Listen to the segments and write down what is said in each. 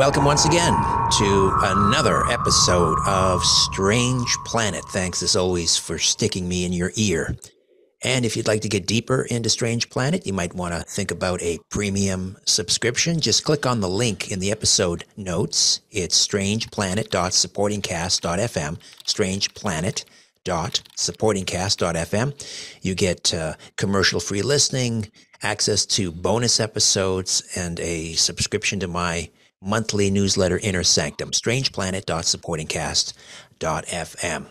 welcome once again to another episode of Strange Planet. Thanks as always for sticking me in your ear. And if you'd like to get deeper into Strange Planet, you might want to think about a premium subscription. Just click on the link in the episode notes. It's strangeplanet.supportingcast.fm, strangeplanet.supportingcast.fm. You get uh, commercial free listening, access to bonus episodes, and a subscription to my monthly newsletter, Inner Sanctum, strangeplanet.supportingcast.fm.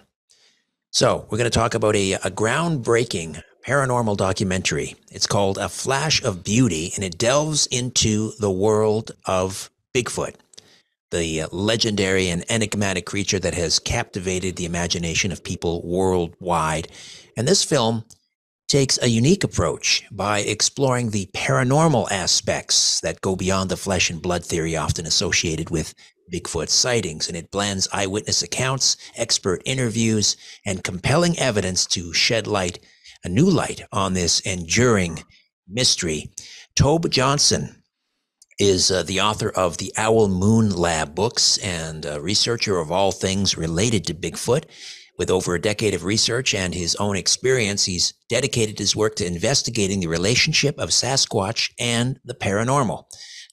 So, we're going to talk about a, a groundbreaking paranormal documentary. It's called A Flash of Beauty, and it delves into the world of Bigfoot, the uh, legendary and enigmatic creature that has captivated the imagination of people worldwide. And this film takes a unique approach by exploring the paranormal aspects that go beyond the flesh and blood theory often associated with Bigfoot sightings. And it blends eyewitness accounts, expert interviews, and compelling evidence to shed light, a new light on this enduring mystery. Tobe Johnson is uh, the author of the Owl Moon Lab books and a researcher of all things related to Bigfoot. With over a decade of research and his own experience, he's dedicated his work to investigating the relationship of Sasquatch and the paranormal.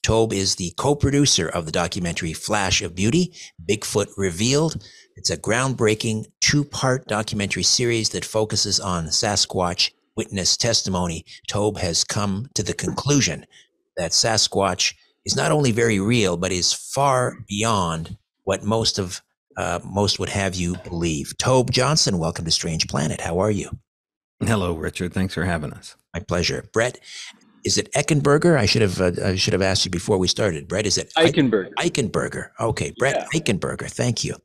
Tobe is the co-producer of the documentary Flash of Beauty, Bigfoot Revealed. It's a groundbreaking two-part documentary series that focuses on Sasquatch witness testimony. Tobe has come to the conclusion that Sasquatch is not only very real, but is far beyond what most of uh, most would have you believe. Tobe Johnson, welcome to Strange Planet. How are you? Hello, Richard. Thanks for having us. My pleasure. Brett, is it Eckenberger? I should have uh, I should have asked you before we started. Brett, is it Eichenberger? Eichenberger. Okay, Brett yeah. Eichenberger. Thank you.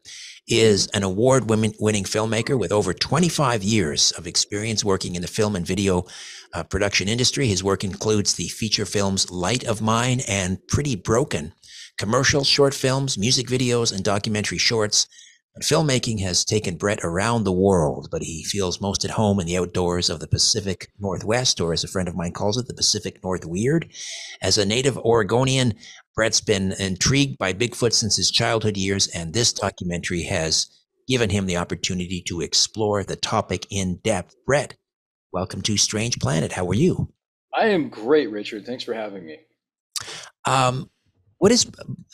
Is an award winning filmmaker with over 25 years of experience working in the film and video uh, production industry. His work includes the feature films Light of Mine and Pretty Broken, commercial short films, music videos, and documentary shorts. But filmmaking has taken Brett around the world, but he feels most at home in the outdoors of the Pacific Northwest, or as a friend of mine calls it, the Pacific North Weird. As a native Oregonian, Brett's been intrigued by Bigfoot since his childhood years, and this documentary has given him the opportunity to explore the topic in depth. Brett, welcome to Strange Planet. How are you? I am great, Richard. Thanks for having me. Um, what is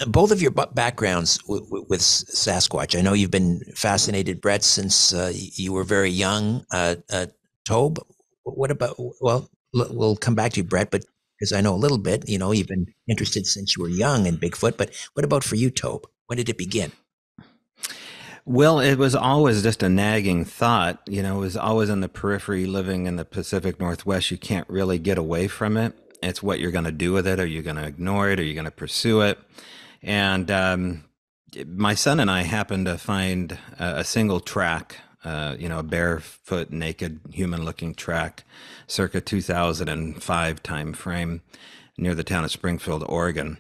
both of your backgrounds with Sasquatch? I know you've been fascinated, Brett, since uh, you were very young. Uh, uh, Tobe, what about? Well, we'll come back to you, Brett, but because I know a little bit, you know, you've been interested since you were young in Bigfoot. But what about for you, Tobe? When did it begin? Well, it was always just a nagging thought. You know, it was always in the periphery, living in the Pacific Northwest. You can't really get away from it. It's what you're going to do with it. Are you going to ignore it? Are you going to pursue it? And um, my son and I happened to find a, a single track, uh, you know, a barefoot, naked, human-looking track, circa 2005 time frame, near the town of Springfield, Oregon.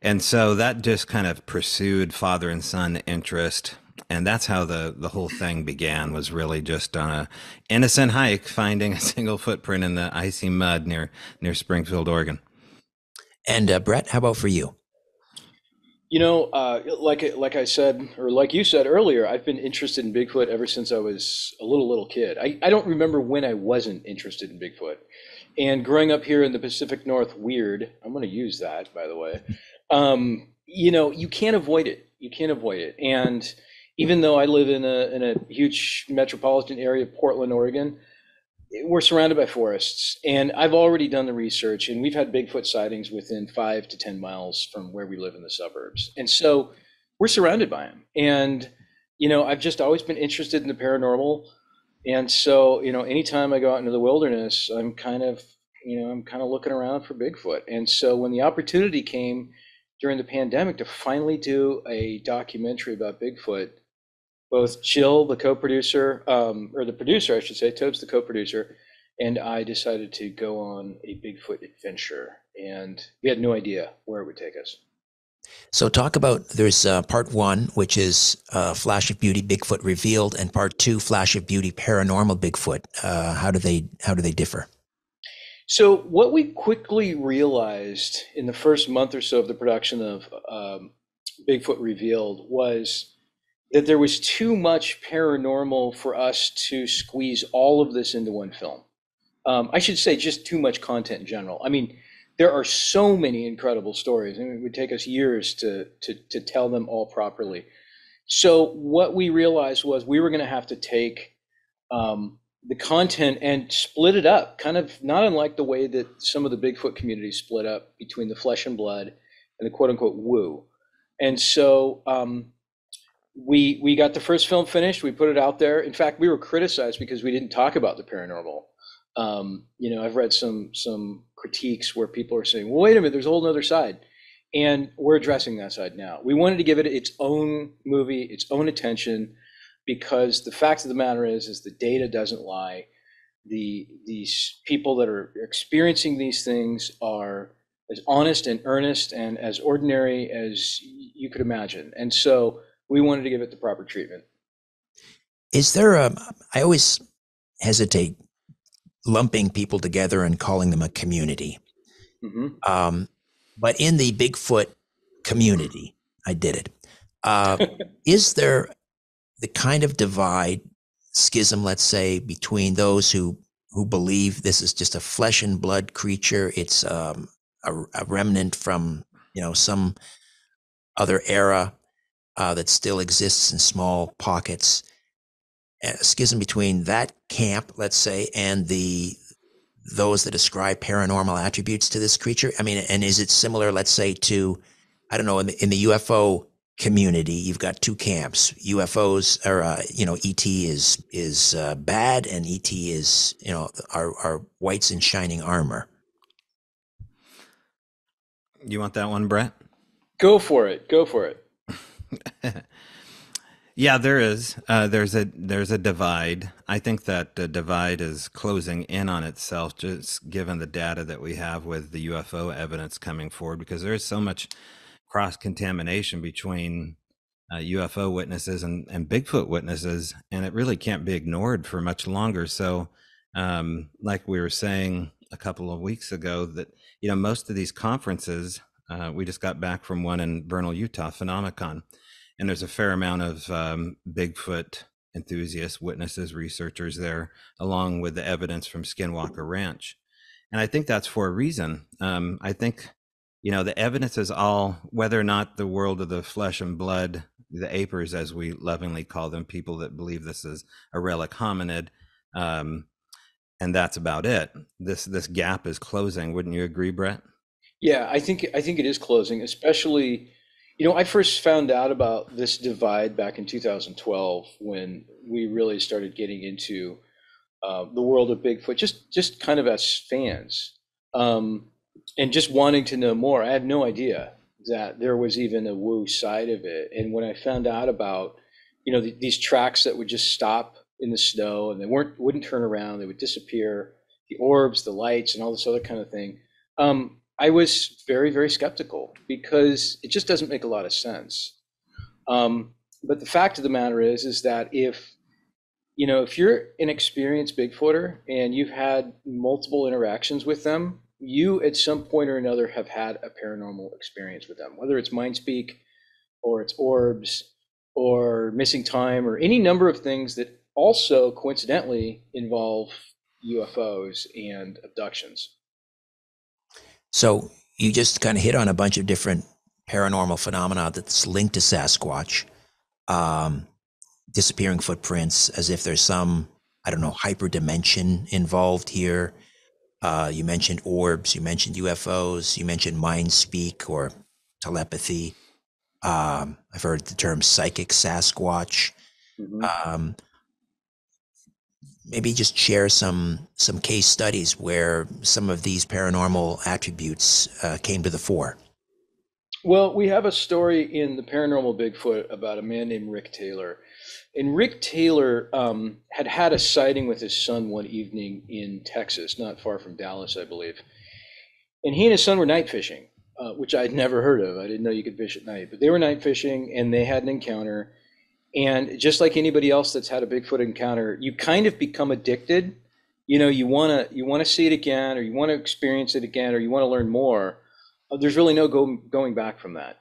And so that just kind of pursued father and son interest and that's how the the whole thing began was really just on a innocent hike finding a single footprint in the icy mud near near springfield oregon. And uh, brett how about for you? You know uh, like like i said or like you said earlier i've been interested in bigfoot ever since i was a little little kid. I, I don't remember when i wasn't interested in bigfoot. And growing up here in the pacific north weird i'm going to use that by the way um, you know you can't avoid it. You can't avoid it. And even though I live in a in a huge metropolitan area, of Portland, Oregon, we're surrounded by forests, and I've already done the research, and we've had Bigfoot sightings within five to ten miles from where we live in the suburbs, and so we're surrounded by them. And you know, I've just always been interested in the paranormal, and so you know, anytime I go out into the wilderness, I'm kind of you know, I'm kind of looking around for Bigfoot, and so when the opportunity came during the pandemic to finally do a documentary about Bigfoot both Jill, the co-producer, um, or the producer, I should say, Tobe's the co-producer, and I decided to go on a Bigfoot adventure, and we had no idea where it would take us. So, talk about there's uh, part one, which is uh, Flash of Beauty, Bigfoot revealed, and part two, Flash of Beauty, Paranormal Bigfoot. Uh, how do they how do they differ? So, what we quickly realized in the first month or so of the production of um, Bigfoot revealed was that there was too much paranormal for us to squeeze all of this into one film. Um, I should say just too much content in general. I mean, there are so many incredible stories, and it would take us years to to to tell them all properly. So what we realized was we were going to have to take um, the content and split it up, kind of not unlike the way that some of the Bigfoot communities split up between the flesh and blood and the quote unquote woo. And so um, we we got the first film finished. We put it out there. In fact, we were criticized because we didn't talk about the paranormal. Um, you know, I've read some some critiques where people are saying, "Well, wait a minute, there's a whole other side," and we're addressing that side now. We wanted to give it its own movie, its own attention, because the fact of the matter is, is the data doesn't lie. The these people that are experiencing these things are as honest and earnest and as ordinary as you could imagine, and so we wanted to give it the proper treatment. Is there a? I always hesitate lumping people together and calling them a community. Mm-hmm. Um, but in the Bigfoot community, I did it. Uh, is there the kind of divide, schism, let's say, between those who who believe this is just a flesh and blood creature? It's um, a, a, remnant from you know some other era uh, that still exists in small pockets, a schism between that camp, let's say, and the those that ascribe paranormal attributes to this creature? I mean, and is it similar, let's say, to I don't know, in the, in the UFO community, you've got two camps: UFOs, or uh, you know, ET is is uh, bad, and ET is you know are are whites in shining armor. You want that one, Brett? Go for it. Go for it. yeah, there is. Uh, there's a there's a divide. I think that the divide is closing in on itself, just given the data that we have with the UFO evidence coming forward, because there is so much cross contamination between uh, UFO witnesses and, and Bigfoot witnesses, and it really can't be ignored for much longer. So, um, like we were saying a couple of weeks ago, that you know most of these conferences uh, we just got back from one in Vernal, Utah, Phenomicon, and there's a fair amount of um, Bigfoot enthusiasts, witnesses, researchers there, along with the evidence from Skinwalker Ranch. And I think that's for a reason. Um, I think, you know, the evidence is all, whether or not the world of the flesh and blood, the apers, as we lovingly call them, people that believe this is a relic hominid, um, and that's about it. This this gap is closing. Wouldn't you agree, Brett? Yeah, I think I think it is closing, especially you know, I first found out about this divide back in 2012 when we really started getting into uh, the world of Bigfoot, just just kind of as fans, um, and just wanting to know more. I had no idea that there was even a woo side of it, and when I found out about, you know, the, these tracks that would just stop in the snow and they weren't wouldn't turn around, they would disappear, the orbs, the lights, and all this other kind of thing. Um, I was very, very skeptical because it just doesn't make a lot of sense. Um, but the fact of the matter is, is that if you know, if you're an experienced Bigfooter and you've had multiple interactions with them, you at some point or another have had a paranormal experience with them, whether it's mind speak or it's orbs or missing time or any number of things that also coincidentally involve UFOs and abductions. So you just kind of hit on a bunch of different paranormal phenomena that's linked to Sasquatch, um, disappearing footprints, as if there's some, I don't know, hyperdimension involved here. Uh, you mentioned orbs, you mentioned UFOs, you mentioned mind speak or telepathy. Um, I've heard the term psychic Sasquatch. Mm-hmm. Um, maybe just share some some case studies where some of these paranormal attributes uh, came to the fore. Well, we have a story in the Paranormal Bigfoot about a man named Rick Taylor. And Rick Taylor um, had had a sighting with his son one evening in Texas, not far from Dallas, I believe. And he and his son were night fishing, uh, which I'd never heard of. I didn't know you could fish at night, but they were night fishing and they had an encounter and just like anybody else that's had a Bigfoot encounter, you kind of become addicted. You know, you want to you want to see it again, or you want to experience it again, or you want to learn more. Uh, there's really no go, going back from that.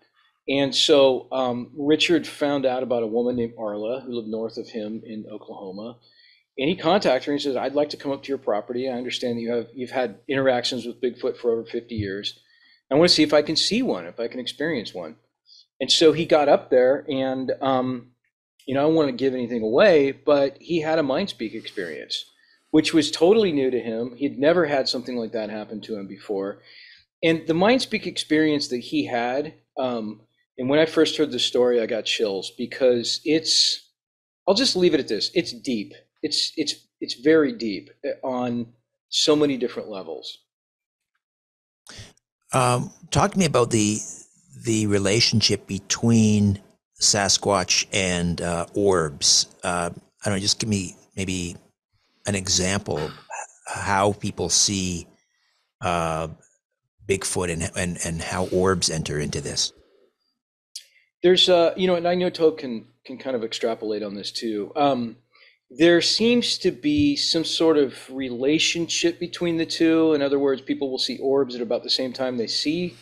And so um, Richard found out about a woman named Arla who lived north of him in Oklahoma. And he contacted her and says, I'd like to come up to your property. I understand that you have you've had interactions with Bigfoot for over 50 years. I want to see if I can see one, if I can experience one. And so he got up there and um, you know, I don't want to give anything away, but he had a mind speak experience, which was totally new to him. He'd never had something like that happen to him before. And the mind speak experience that he had, um, and when I first heard the story, I got chills because it's, I'll just leave it at this. It's deep. It's, it's, it's very deep eh, on so many different levels. Um, talk to me about the the relationship between Sasquatch and uh, orbs. Uh, I don't know. Just give me maybe an example of how people see uh, Bigfoot and, and and how orbs enter into this. There's, uh, you know, and I know Tobe can can kind of extrapolate on this too. Um, there seems to be some sort of relationship between the two. In other words, people will see orbs at about the same time they see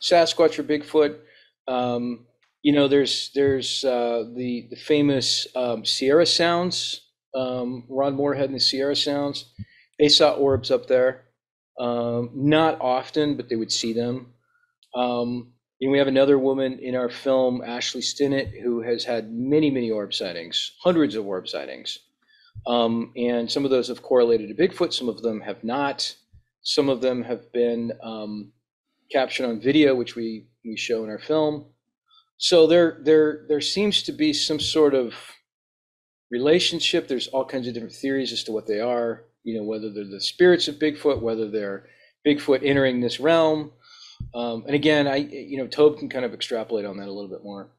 Sasquatch or Bigfoot. Um, you know, there's there's uh, the the famous um, Sierra Sounds. Um, Ron Morehead and the Sierra Sounds. They saw orbs up there. Um, not often, but they would see them. Um, and we have another woman in our film, Ashley Stinnett, who has had many, many orb sightings, hundreds of orb sightings. Um, and some of those have correlated to Bigfoot, some of them have not. Some of them have been um, captured on video, which we, we show in our film. So there, there, there seems to be some sort of relationship. There's all kinds of different theories as to what they are. You know, whether they're the spirits of Bigfoot, whether they're Bigfoot entering this realm. Um, and again, I, you know, Tobe can kind of extrapolate on that a little bit more.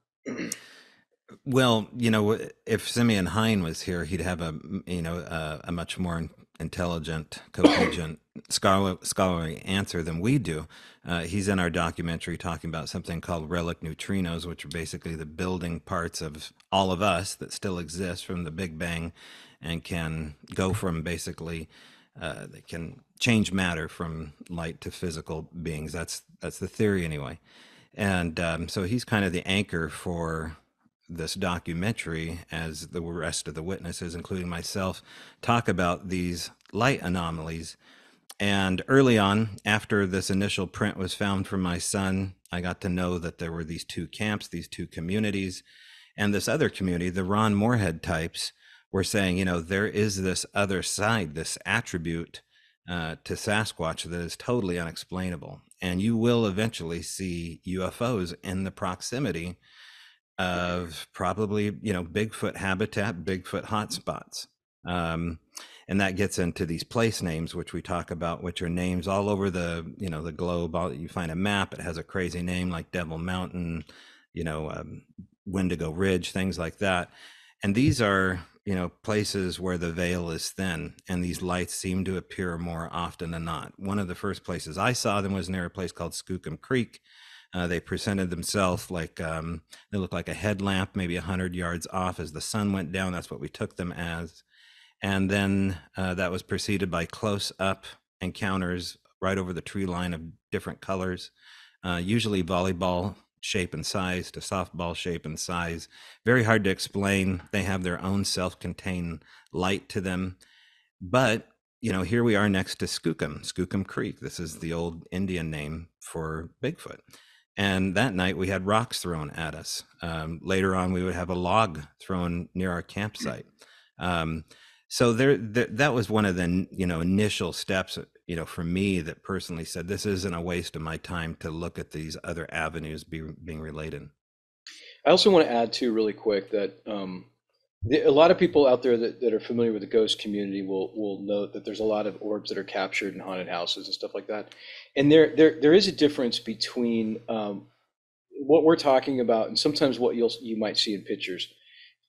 Well, you know, if Simeon Hein was here, he'd have a you know a, a much more intelligent, cogent, scholar, scholarly answer than we do. Uh, he's in our documentary talking about something called relic neutrinos, which are basically the building parts of all of us that still exist from the Big Bang, and can go from basically uh, they can change matter from light to physical beings. That's that's the theory anyway. And um, so he's kind of the anchor for this documentary as the rest of the witnesses, including myself, talk about these light anomalies. And early on, after this initial print was found from my son, I got to know that there were these two camps, these two communities, and this other community, the Ron Morehead types, were saying, you know, there is this other side, this attribute uh, to Sasquatch that is totally unexplainable. And you will eventually see UFOs in the proximity of probably you know Bigfoot habitat, Bigfoot hotspots. Um, and that gets into these place names, which we talk about, which are names all over the you know the globe. All, you find a map, it has a crazy name like Devil Mountain, you know, um, Wendigo Ridge, things like that. And these are you know places where the veil is thin, and these lights seem to appear more often than not. One of the first places I saw them was near a place called Skookum Creek, uh, they presented themselves like um, they looked like a headlamp, maybe 100 yards off as the sun went down. That's what we took them as. And then uh, that was preceded by close up encounters right over the tree line of different colors, uh, usually volleyball shape and size to softball shape and size. Very hard to explain. They have their own self contained light to them. But you know, here we are next to Skookum, Skookum Creek. This is the old Indian name for Bigfoot. And that night we had rocks thrown at us. Um, later on, we would have a log thrown near our campsite. Um, so there, there, that was one of the you know initial steps you know for me that personally said this isn't a waste of my time to look at these other avenues be, being related. I also want to add too, really quick, that um, the, a lot of people out there that, that are familiar with the ghost community will will note that there's a lot of orbs that are captured in haunted houses and stuff like that. And there there there is a difference between um, what we're talking about and sometimes what you'll you might see in pictures.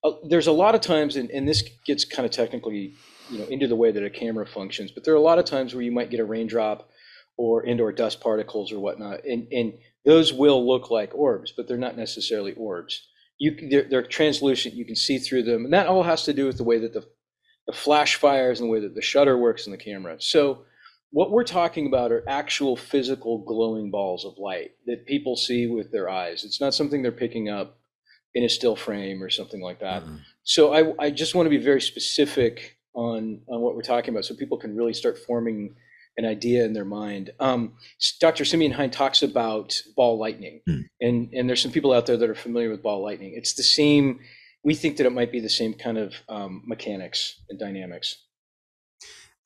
Uh, there's a lot of times, and, and this gets kind of technically, you know, into the way that a camera functions. But there are a lot of times where you might get a raindrop or indoor dust particles or whatnot, and and those will look like orbs, but they're not necessarily orbs you they're, they're translucent. You can see through them, and that all has to do with the way that the the flash fires and the way that the shutter works in the camera. So what we're talking about are actual physical glowing balls of light that people see with their eyes. It's not something they're picking up in a still frame or something like that. Mhm. So I, I just want to be very specific on, on what we're talking about so people can really start forming an idea in their mind. Um, Dr. Simeon Hein talks about ball lightning, Hmm. and, and there's some people out there that are familiar with ball lightning. It's the same, we think that it might be the same kind of um, mechanics and dynamics.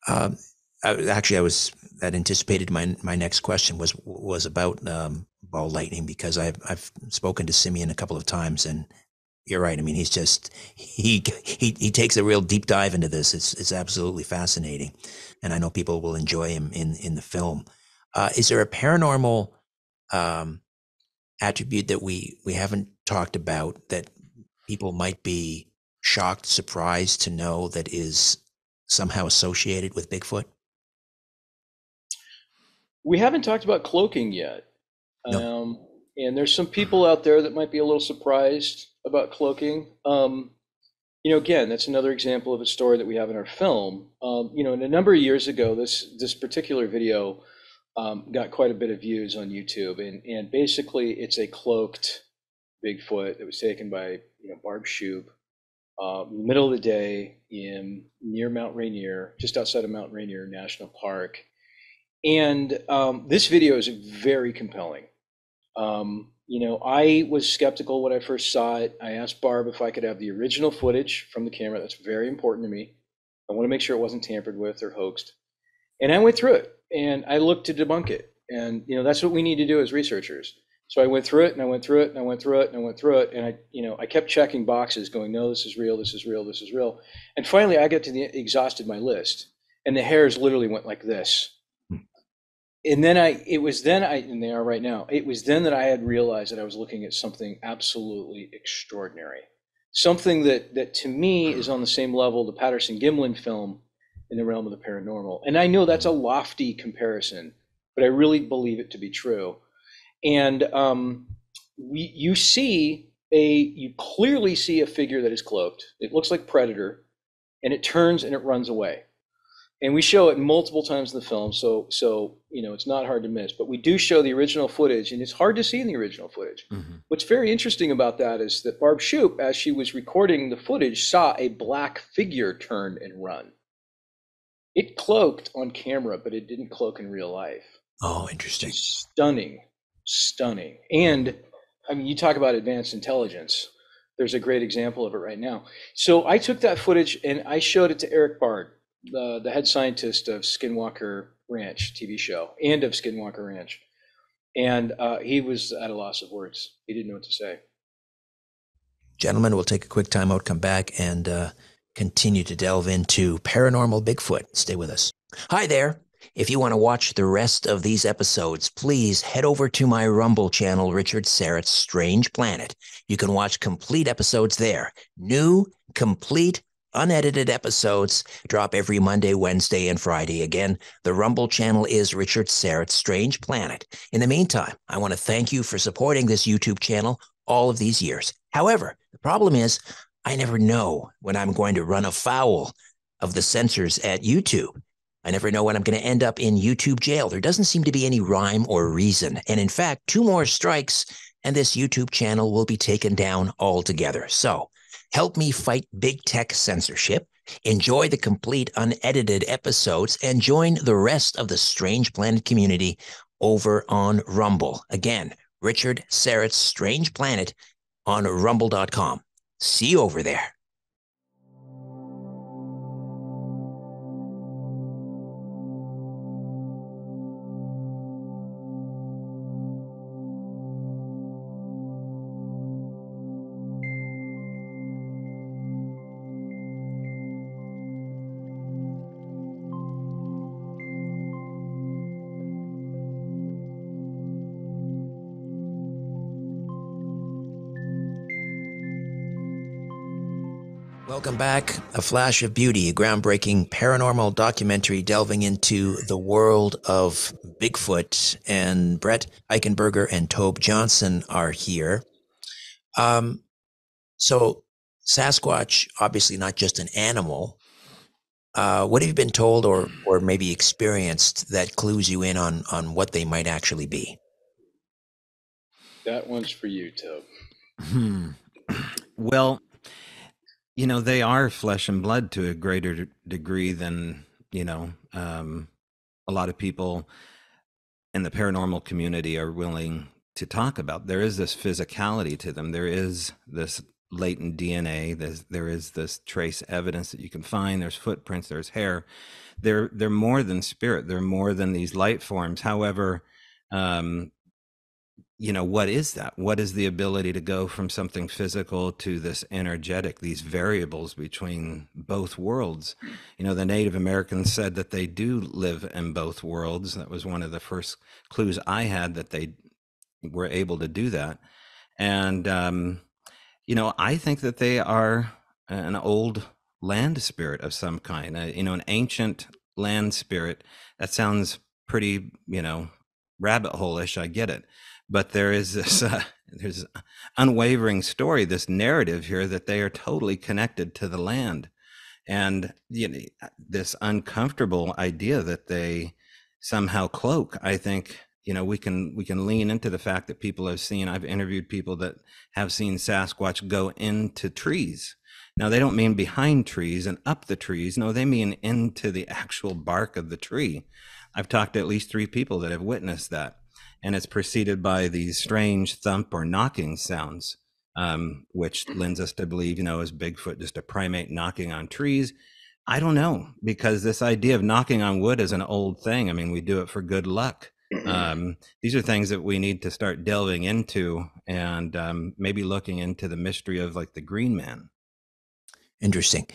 Um, I, actually, I was that anticipated my my next question was was about um, ball lightning because I've I've spoken to Simeon a couple of times and you're right. I mean, he's just he he he takes a real deep dive into this. It's it's absolutely fascinating, and I know people will enjoy him in in the film. Uh, is there a paranormal um, attribute that we we haven't talked about that people might be shocked, surprised to know that is somehow associated with Bigfoot? We haven't talked about cloaking yet. Um, and there's some people out there that might be a little surprised about cloaking. Um, you know, again, that's another example of a story that we have in our film. Um, you know, and a number of years ago, this this particular video um, got quite a bit of views on YouTube, and and basically, it's a cloaked Bigfoot that was taken by you know Barb Shoup, uh, middle of the day in near Mount Rainier, just outside of Mount Rainier National Park. And um, this video is very compelling. Um, you know, I was skeptical when I first saw it. I asked Barb if I could have the original footage from the camera. That's very important to me. I want to make sure it wasn't tampered with or hoaxed. And I went through it and I looked to debunk it. And, you know, that's what we need to do as researchers. So I went through it and I went through it and I went through it and I went through it. And I, you know, I kept checking boxes going, no, this is real, this is real, this is real. And finally I got to the, exhausted my list and the hairs literally went like this and then I, it was then I, and they are right now. It was then that I had realized that I was looking at something absolutely extraordinary, something that that to me is on the same level the Patterson Gimlin film in the realm of the paranormal. And I know that's a lofty comparison, but I really believe it to be true. And um, we, you see a, you clearly see a figure that is cloaked. It looks like Predator, and it turns and it runs away and we show it multiple times in the film so so you know it's not hard to miss. But we do show the original footage and it's hard to see in the original footage. Mhm. what's very interesting about that is that barb Shoup, as she was recording the footage saw a black figure turn and run. It cloaked on camera but it didn't cloak in real life. Oh, interesting. stunning. Stunning. And i mean you talk about advanced intelligence. There's a great example of it right now. So i took that footage and i showed it to Erik Bard the, the head scientist of skinwalker ranch tv show and of skinwalker ranch and uh, he was at a loss of words he didn't know what to say Gentlemen, we'll take a quick time out, come back, and uh, continue to delve into paranormal Bigfoot. Stay with us. Hi there. If you want to watch the rest of these episodes, please head over to my Rumble channel, Richard Syrett's Strange Planet. You can watch complete episodes there. New, complete, unedited episodes drop every Monday, Wednesday, and Friday. Again, the Rumble channel is Richard Syrett's Strange Planet. In the meantime, I want to thank you for supporting this YouTube channel all of these years. However, the problem is I never know when I'm going to run afoul of the censors at YouTube. I never know when I'm going to end up in YouTube jail. There doesn't seem to be any rhyme or reason. And in fact, two more strikes and this YouTube channel will be taken down altogether. So help me fight big tech censorship. Enjoy the complete unedited episodes and join the rest of the Strange Planet community over on Rumble. Again, Richard Syrett's Strange Planet on rumble.com. See you over there. Welcome back. A Flash of Beauty, a groundbreaking paranormal documentary delving into the world of Bigfoot. And Brett Eichenberger and Tobe Johnson are here. Um, so, Sasquatch, obviously not just an animal, Uh, what have you been told or or maybe experienced that clues you in on on what they might actually be? That one's for you, Tobe. Hmm. Well, you know, they are flesh and blood to a greater degree than, you know, um, a lot of people in the paranormal community are willing to talk about. There is this physicality to them. There is this latent DNA. There's, there is this trace evidence that you can find. There's footprints. There's hair. They're they're more than spirit. They're more than these light forms. However, um, you know what is that? What is the ability to go from something physical to this energetic these variables between both worlds? You know the native americans said that they do live in both worlds. That was one of the first clues i had that they were able to do that. And um, you know i think that they are an old land spirit of some kind uh, you know an ancient land spirit. That sounds pretty you know rabbit hole-ish i get it but there is this uh, there's unwavering story this narrative here that they are totally connected to the land. And you know, this uncomfortable idea that they somehow cloak i think you know we can we can lean into the fact that people have seen i've interviewed people that have seen sasquatch go into trees. Now they don't mean behind trees and up the trees. No they mean into the actual bark of the tree. I've talked to at least three people that have witnessed that and it's preceded by these strange thump or knocking sounds, um, which lends us to believe, you know, is Bigfoot just a primate knocking on trees? I don't know because this idea of knocking on wood is an old thing. I mean, we do it for good luck. Um, these are things that we need to start delving into and um, maybe looking into the mystery of like the Green Man. Interesting.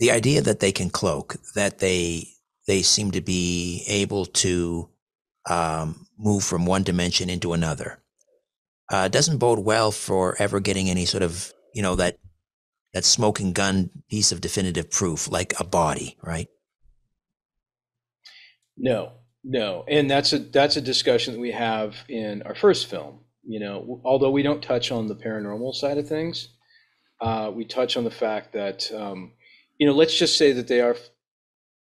The idea that they can cloak, that they they seem to be able to um, move from one dimension into another. Uh, doesn't bode well for ever getting any sort of, you know, that that smoking gun piece of definitive proof, like a body, right? No, no, and that's a that's a discussion that we have in our first film. You know, although we don't touch on the paranormal side of things, uh, we touch on the fact that um, you know, let's just say that they are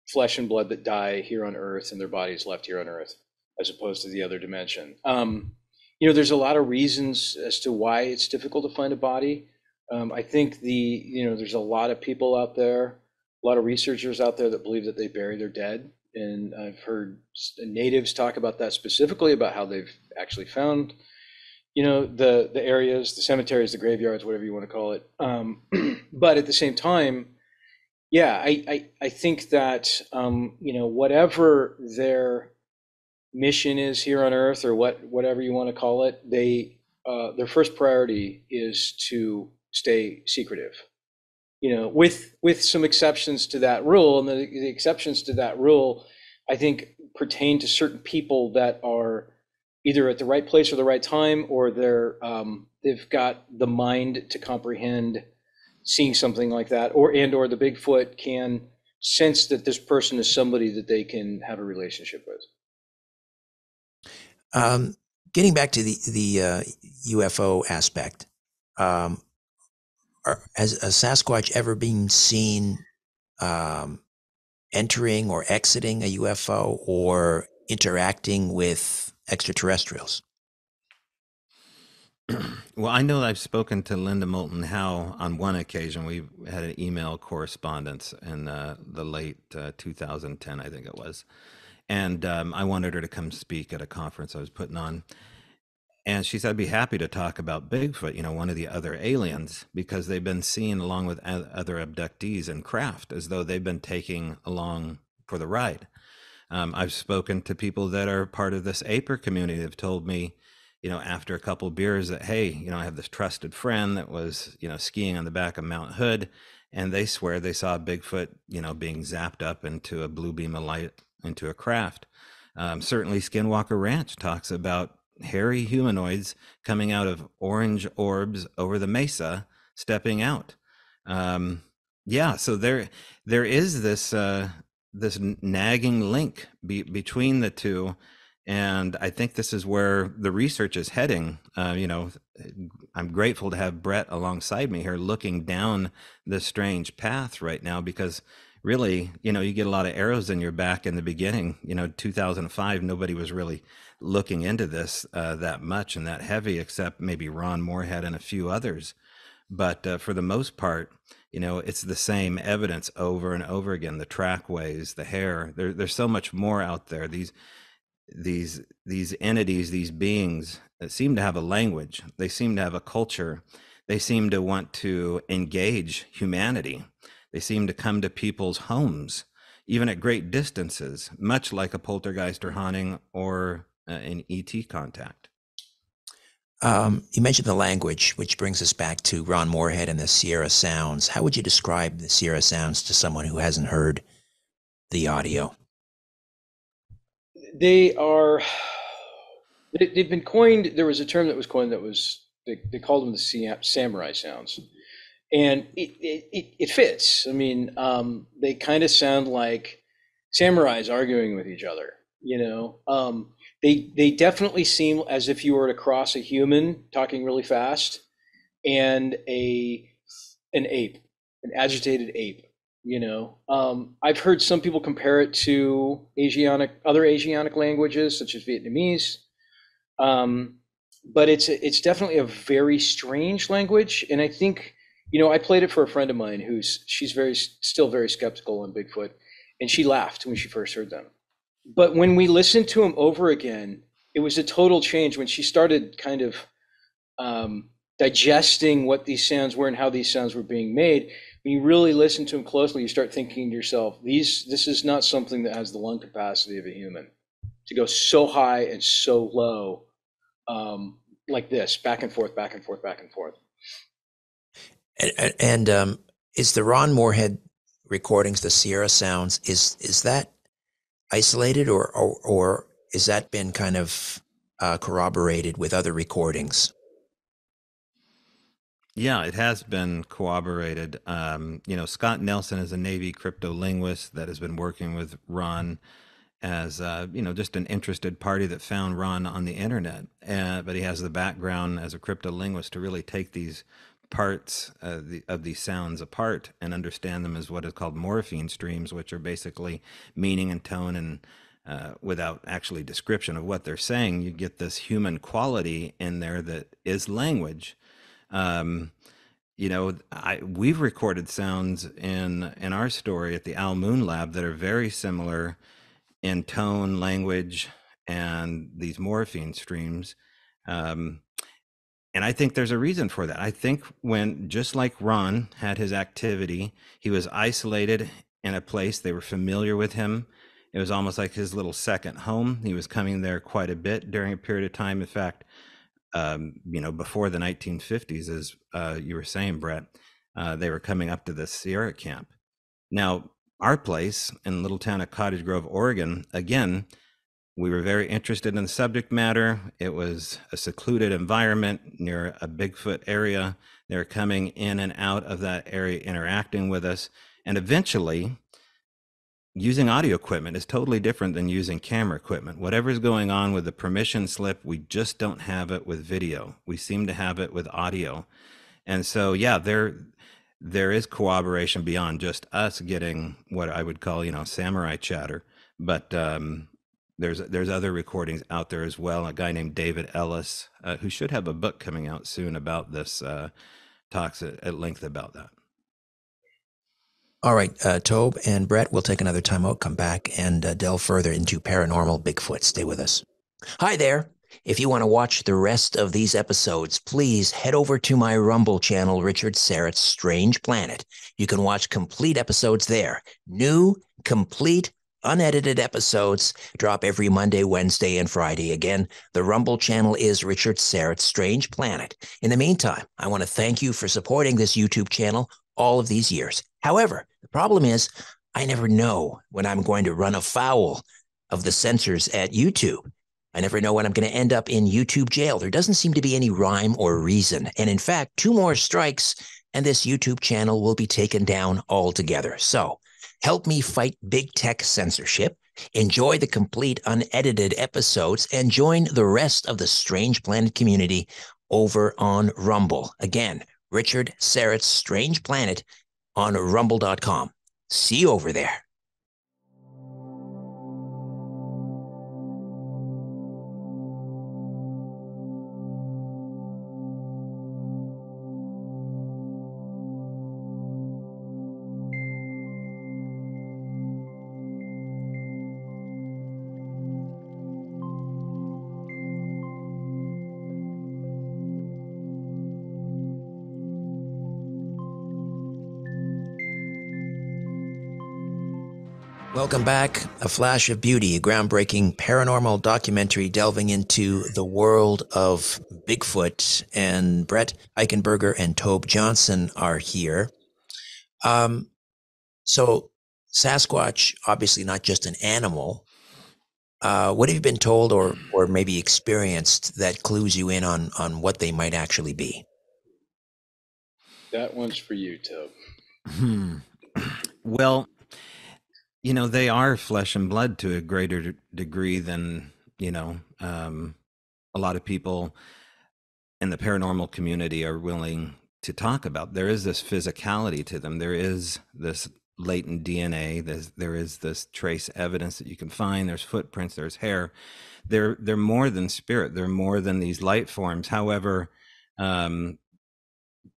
flesh and blood that die here on Earth, and their bodies left here on Earth as opposed to the other dimension. Um, you know, there's a lot of reasons as to why it's difficult to find a body. Um, I think the you know there's a lot of people out there, a lot of researchers out there that believe that they bury their dead, and I've heard natives talk about that specifically about how they've actually found, you know, the the areas, the cemeteries, the graveyards, whatever you want to call it. Um, but at the same time, yeah, I I, I think that um, you know whatever their mission is here on Earth, or what whatever you want to call it, they uh, their first priority is to stay secretive. You know, with with some exceptions to that rule, and the, the exceptions to that rule, I think, pertain to certain people that are either at the right place or the right time, or they're um, they've got the mind to comprehend seeing something like that, or and or the Bigfoot can sense that this person is somebody that they can have a relationship with. Um, getting back to the the uh, UFO aspect, um, are, has a Sasquatch ever been seen um, entering or exiting a UFO or interacting with extraterrestrials? well, I know I've spoken to Linda Moulton Howe on one occasion. We had an email correspondence in uh, the late uh, 2010, I think it was and um, I wanted her to come speak at a conference I was putting on. And she said, I'd be happy to talk about Bigfoot, you know, one of the other aliens, because they've been seen along with other abductees in craft as though they've been taking along for the ride. Um, I've spoken to people that are part of this APER community that have told me, you know, after a couple beers that, hey, you know, I have this trusted friend that was, you know, skiing on the back of Mount Hood, and they swear they saw Bigfoot, you know, being zapped up into a blue beam of light into a craft. Um, certainly, Skinwalker Ranch talks about hairy humanoids coming out of orange orbs over the mesa, stepping out. Um, yeah, so there there is this uh, this nagging link be, between the two, and I think this is where the research is heading. Uh, you know, I'm grateful to have Brett alongside me here, looking down this strange path right now because really, you know, you get a lot of arrows in your back in the beginning. You know, 2005, nobody was really looking into this uh, that much and that heavy, except maybe Ron Morehead and a few others. But uh, for the most part, you know, it's the same evidence over and over again. The trackways, the hair. There, there's so much more out there. These these these entities, these beings, seem to have a language. They seem to have a culture. They seem to want to engage humanity. They seem to come to people's homes, even at great distances, much like a poltergeist or haunting or uh, an ET contact. Um, you mentioned the language, which brings us back to Ron Morehead and the Sierra Sounds. How would you describe the Sierra Sounds to someone who hasn't heard the audio? They are. They've been coined. There was a term that was coined that was they, they called them the samurai sounds, and it it, it fits. I mean, um, they kind of sound like samurais arguing with each other. You know, um, they they definitely seem as if you were to cross a human talking really fast and a an ape, an agitated ape. You know, um, I've heard some people compare it to Asiatic other Asiatic languages such as Vietnamese, um, but it's it's definitely a very strange language, and I think you know I played it for a friend of mine who's she's very still very skeptical on Bigfoot, and she laughed when she first heard them but when we listened to them over again, it was a total change when she started kind of um, digesting what these sounds were and how these sounds were being made. When you really listen to them closely, you start thinking to yourself, "These, this is not something that has the lung capacity of a human to go so high and so low, um, like this, back and forth, back and forth, back and forth." And, and um, is the Ron Morehead recordings, the Sierra Sounds, is is that isolated, or or, or is that been kind of uh, corroborated with other recordings? Yeah, it has been corroborated. Um, you know, Scott Nelson is a Navy cryptolinguist that has been working with Ron as uh, you know just an interested party that found Ron on the internet. Uh, but he has the background as a cryptolinguist to really take these parts uh, the, of these sounds apart and understand them as what is called morpheme streams, which are basically meaning and tone and uh, without actually description of what they're saying, you get this human quality in there that is language. Um, you know, I, we've recorded sounds in in our story at the Owl Moon Lab that are very similar in tone, language, and these morpheme streams. Um, and I think there's a reason for that. I think when, just like Ron had his activity, he was isolated in a place, they were familiar with him. It was almost like his little second home. He was coming there quite a bit during a period of time. In fact, um, you know, before the 1950s, as uh, you were saying, Brett, uh, they were coming up to the Sierra camp. Now, our place in little town of Cottage Grove, Oregon, again, we were very interested in the subject matter. It was a secluded environment near a Bigfoot area. They were coming in and out of that area, interacting with us. And eventually, using audio equipment is totally different than using camera equipment. Whatever's going on with the permission slip, we just don't have it with video. We seem to have it with audio. And so, yeah, there there is cooperation beyond just us getting what I would call, you know, samurai chatter. But um, there's there's other recordings out there as well. A guy named David Ellis, uh, who should have a book coming out soon about this, uh, talks at, at, length about that. All right, uh, Tobe and Brett, we'll take another time out, come back, and uh, delve further into paranormal Bigfoot. Stay with us. Hi there. If you want to watch the rest of these episodes, please head over to my Rumble channel, Richard Syrett's Strange Planet. You can watch complete episodes there. New, complete unedited episodes drop every Monday, Wednesday, and Friday. Again, the Rumble channel is Richard Syrett's Strange Planet. In the meantime, I want to thank you for supporting this YouTube channel all of these years. However, the problem is I never know when I'm going to run afoul of the censors at YouTube. I never know when I'm going to end up in YouTube jail. There doesn't seem to be any rhyme or reason. And in fact, two more strikes and this YouTube channel will be taken down altogether. So Help me fight big tech censorship. Enjoy the complete unedited episodes and join the rest of the Strange Planet community over on Rumble. Again, Richard Syrett's Strange Planet on rumble.com. See you over there. Welcome back. A Flash of Beauty, a groundbreaking paranormal documentary delving into the world of Bigfoot. And Brett Eichenberger and Tobe Johnson are here. Um, so, Sasquatch, obviously not just an animal. Uh, what have you been told or, or maybe experienced that clues you in on, on what they might actually be? That one's for you, Tobe. Hmm. Well, you know they are flesh and blood to a greater degree than you know um, a lot of people in the paranormal community are willing to talk about. There is this physicality to them. There is this latent dna there's, there is this trace evidence that you can find. There's footprints. There's hair. They're they're more than spirit. They're more than these light forms. However um,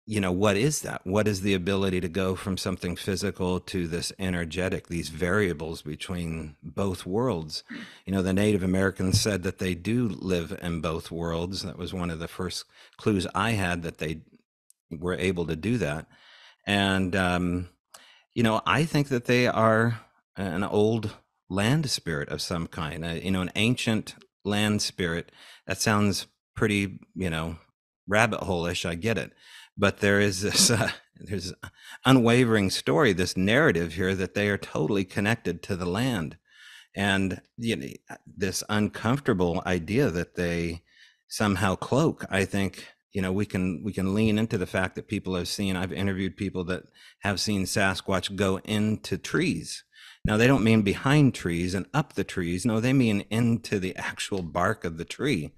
you know what is that? What is the ability to go from something physical to this energetic these variables between both worlds? You know the native americans said that they do live in both worlds. That was one of the first clues i had that they were able to do that. And um you know i think that they are an old land spirit of some kind uh, you know an ancient land spirit. That sounds pretty you know rabbit hole-ish i get it but there is this uh, there's unwavering story this narrative here that they are totally connected to the land. And you know, this uncomfortable idea that they somehow cloak i think you know we can we can lean into the fact that people have seen i've interviewed people that have seen sasquatch go into trees. Now they don't mean behind trees and up the trees no they mean into the actual bark of the tree.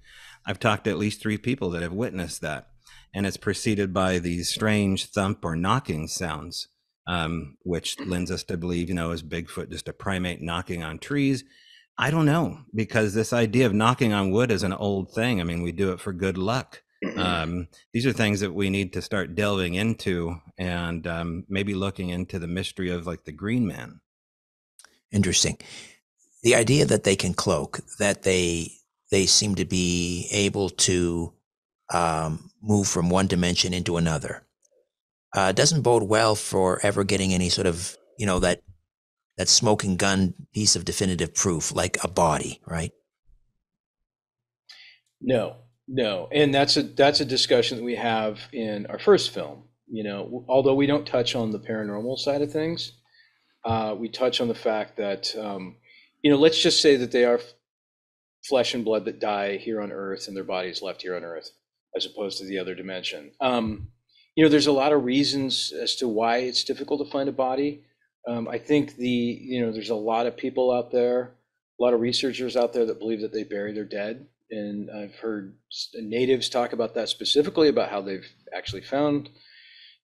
I've talked to at least three people that have witnessed that and it's preceded by these strange thump or knocking sounds, um, which lends us to believe, you know, is Bigfoot just a primate knocking on trees? I don't know, because this idea of knocking on wood is an old thing. I mean, we do it for good luck. Um, these are things that we need to start delving into and um, maybe looking into the mystery of like the green man. Interesting. The idea that they can cloak, that they they seem to be able to um, move from one dimension into another. Uh, doesn't bode well for ever getting any sort of, you know, that that smoking gun piece of definitive proof, like a body, right? No, no, and that's a that's a discussion that we have in our first film. You know, although we don't touch on the paranormal side of things, uh, we touch on the fact that um, you know, let's just say that they are flesh and blood that die here on Earth, and their bodies left here on Earth as opposed to the other dimension. Um, you know, there's a lot of reasons as to why it's difficult to find a body. Um, I think the you know there's a lot of people out there, a lot of researchers out there that believe that they bury their dead, and I've heard natives talk about that specifically about how they've actually found,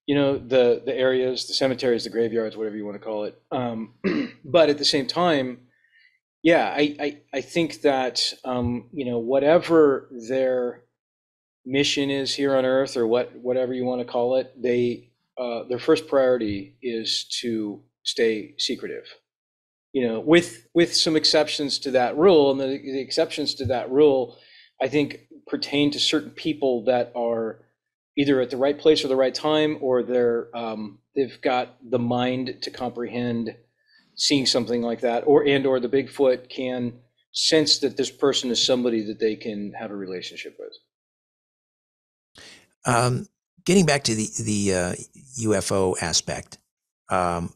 you know, the the areas, the cemeteries, the graveyards, whatever you want to call it. Um, but at the same time, yeah, I I, I think that um, you know whatever their mission is here on Earth, or what whatever you want to call it, they uh, their first priority is to stay secretive. You know, with with some exceptions to that rule, and the, the exceptions to that rule, I think, pertain to certain people that are either at the right place or the right time, or they're um, they've got the mind to comprehend seeing something like that, or and or the Bigfoot can sense that this person is somebody that they can have a relationship with. Um, getting back to the the uh, UFO aspect, um,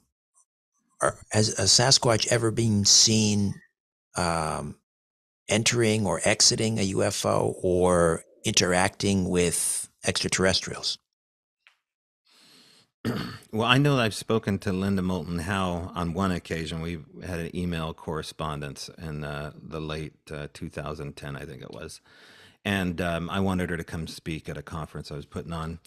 are, has a Sasquatch ever been seen um, entering or exiting a UFO or interacting with extraterrestrials? Well, I know I've spoken to Linda Moulton Howe on one occasion. We had an email correspondence in uh, the late uh, 2010, I think it was and um, I wanted her to come speak at a conference I was putting on.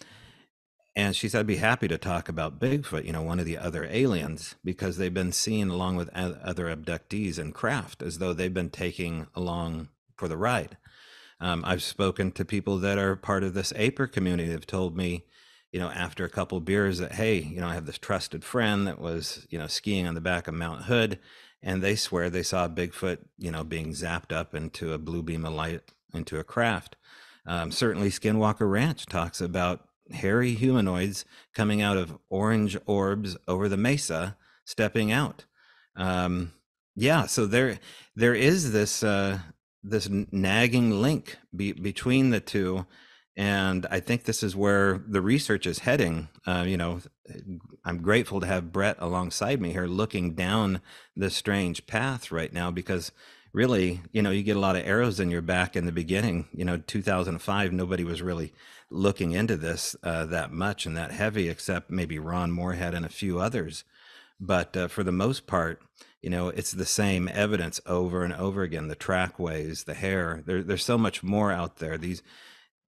and she said, I'd be happy to talk about Bigfoot, you know, one of the other aliens, because they've been seen along with other abductees in craft as though they've been taking along for the ride. Um, I've spoken to people that are part of this APER community. They've told me, you know, after a couple beers that, hey, you know, I have this trusted friend that was, you know, skiing on the back of Mount Hood, and they swear they saw Bigfoot, you know, being zapped up into a blue beam of light into a craft. Um, certainly, Skinwalker Ranch talks about hairy humanoids coming out of orange orbs over the mesa, stepping out. Um, yeah, so there there is this uh, this nagging link be, between the two, and I think this is where the research is heading. Uh, you know, I'm grateful to have Brett alongside me here, looking down this strange path right now because really, you know, you get a lot of arrows in your back in the beginning. You know, 2005, nobody was really looking into this uh, that much and that heavy, except maybe Ron Morehead and a few others. But uh, for the most part, you know, it's the same evidence over and over again. The trackways, the hair. There, there's so much more out there. These,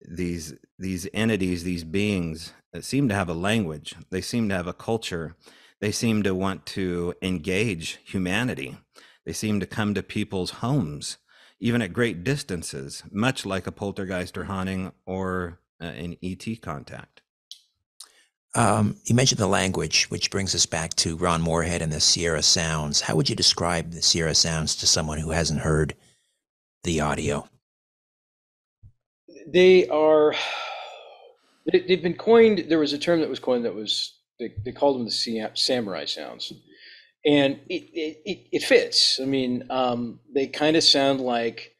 these, these entities, these beings, uh, seem to have a language. They seem to have a culture. They seem to want to engage humanity they seem to come to people's homes, even at great distances, much like a poltergeist or haunting or uh, an ET contact. Um, you mentioned the language, which brings us back to Ron Morehead and the Sierra Sounds. How would you describe the Sierra Sounds to someone who hasn't heard the audio? They are. They've been coined. There was a term that was coined that was they, they called them the samurai sounds and it, it, it fits. I mean, um, they kind of sound like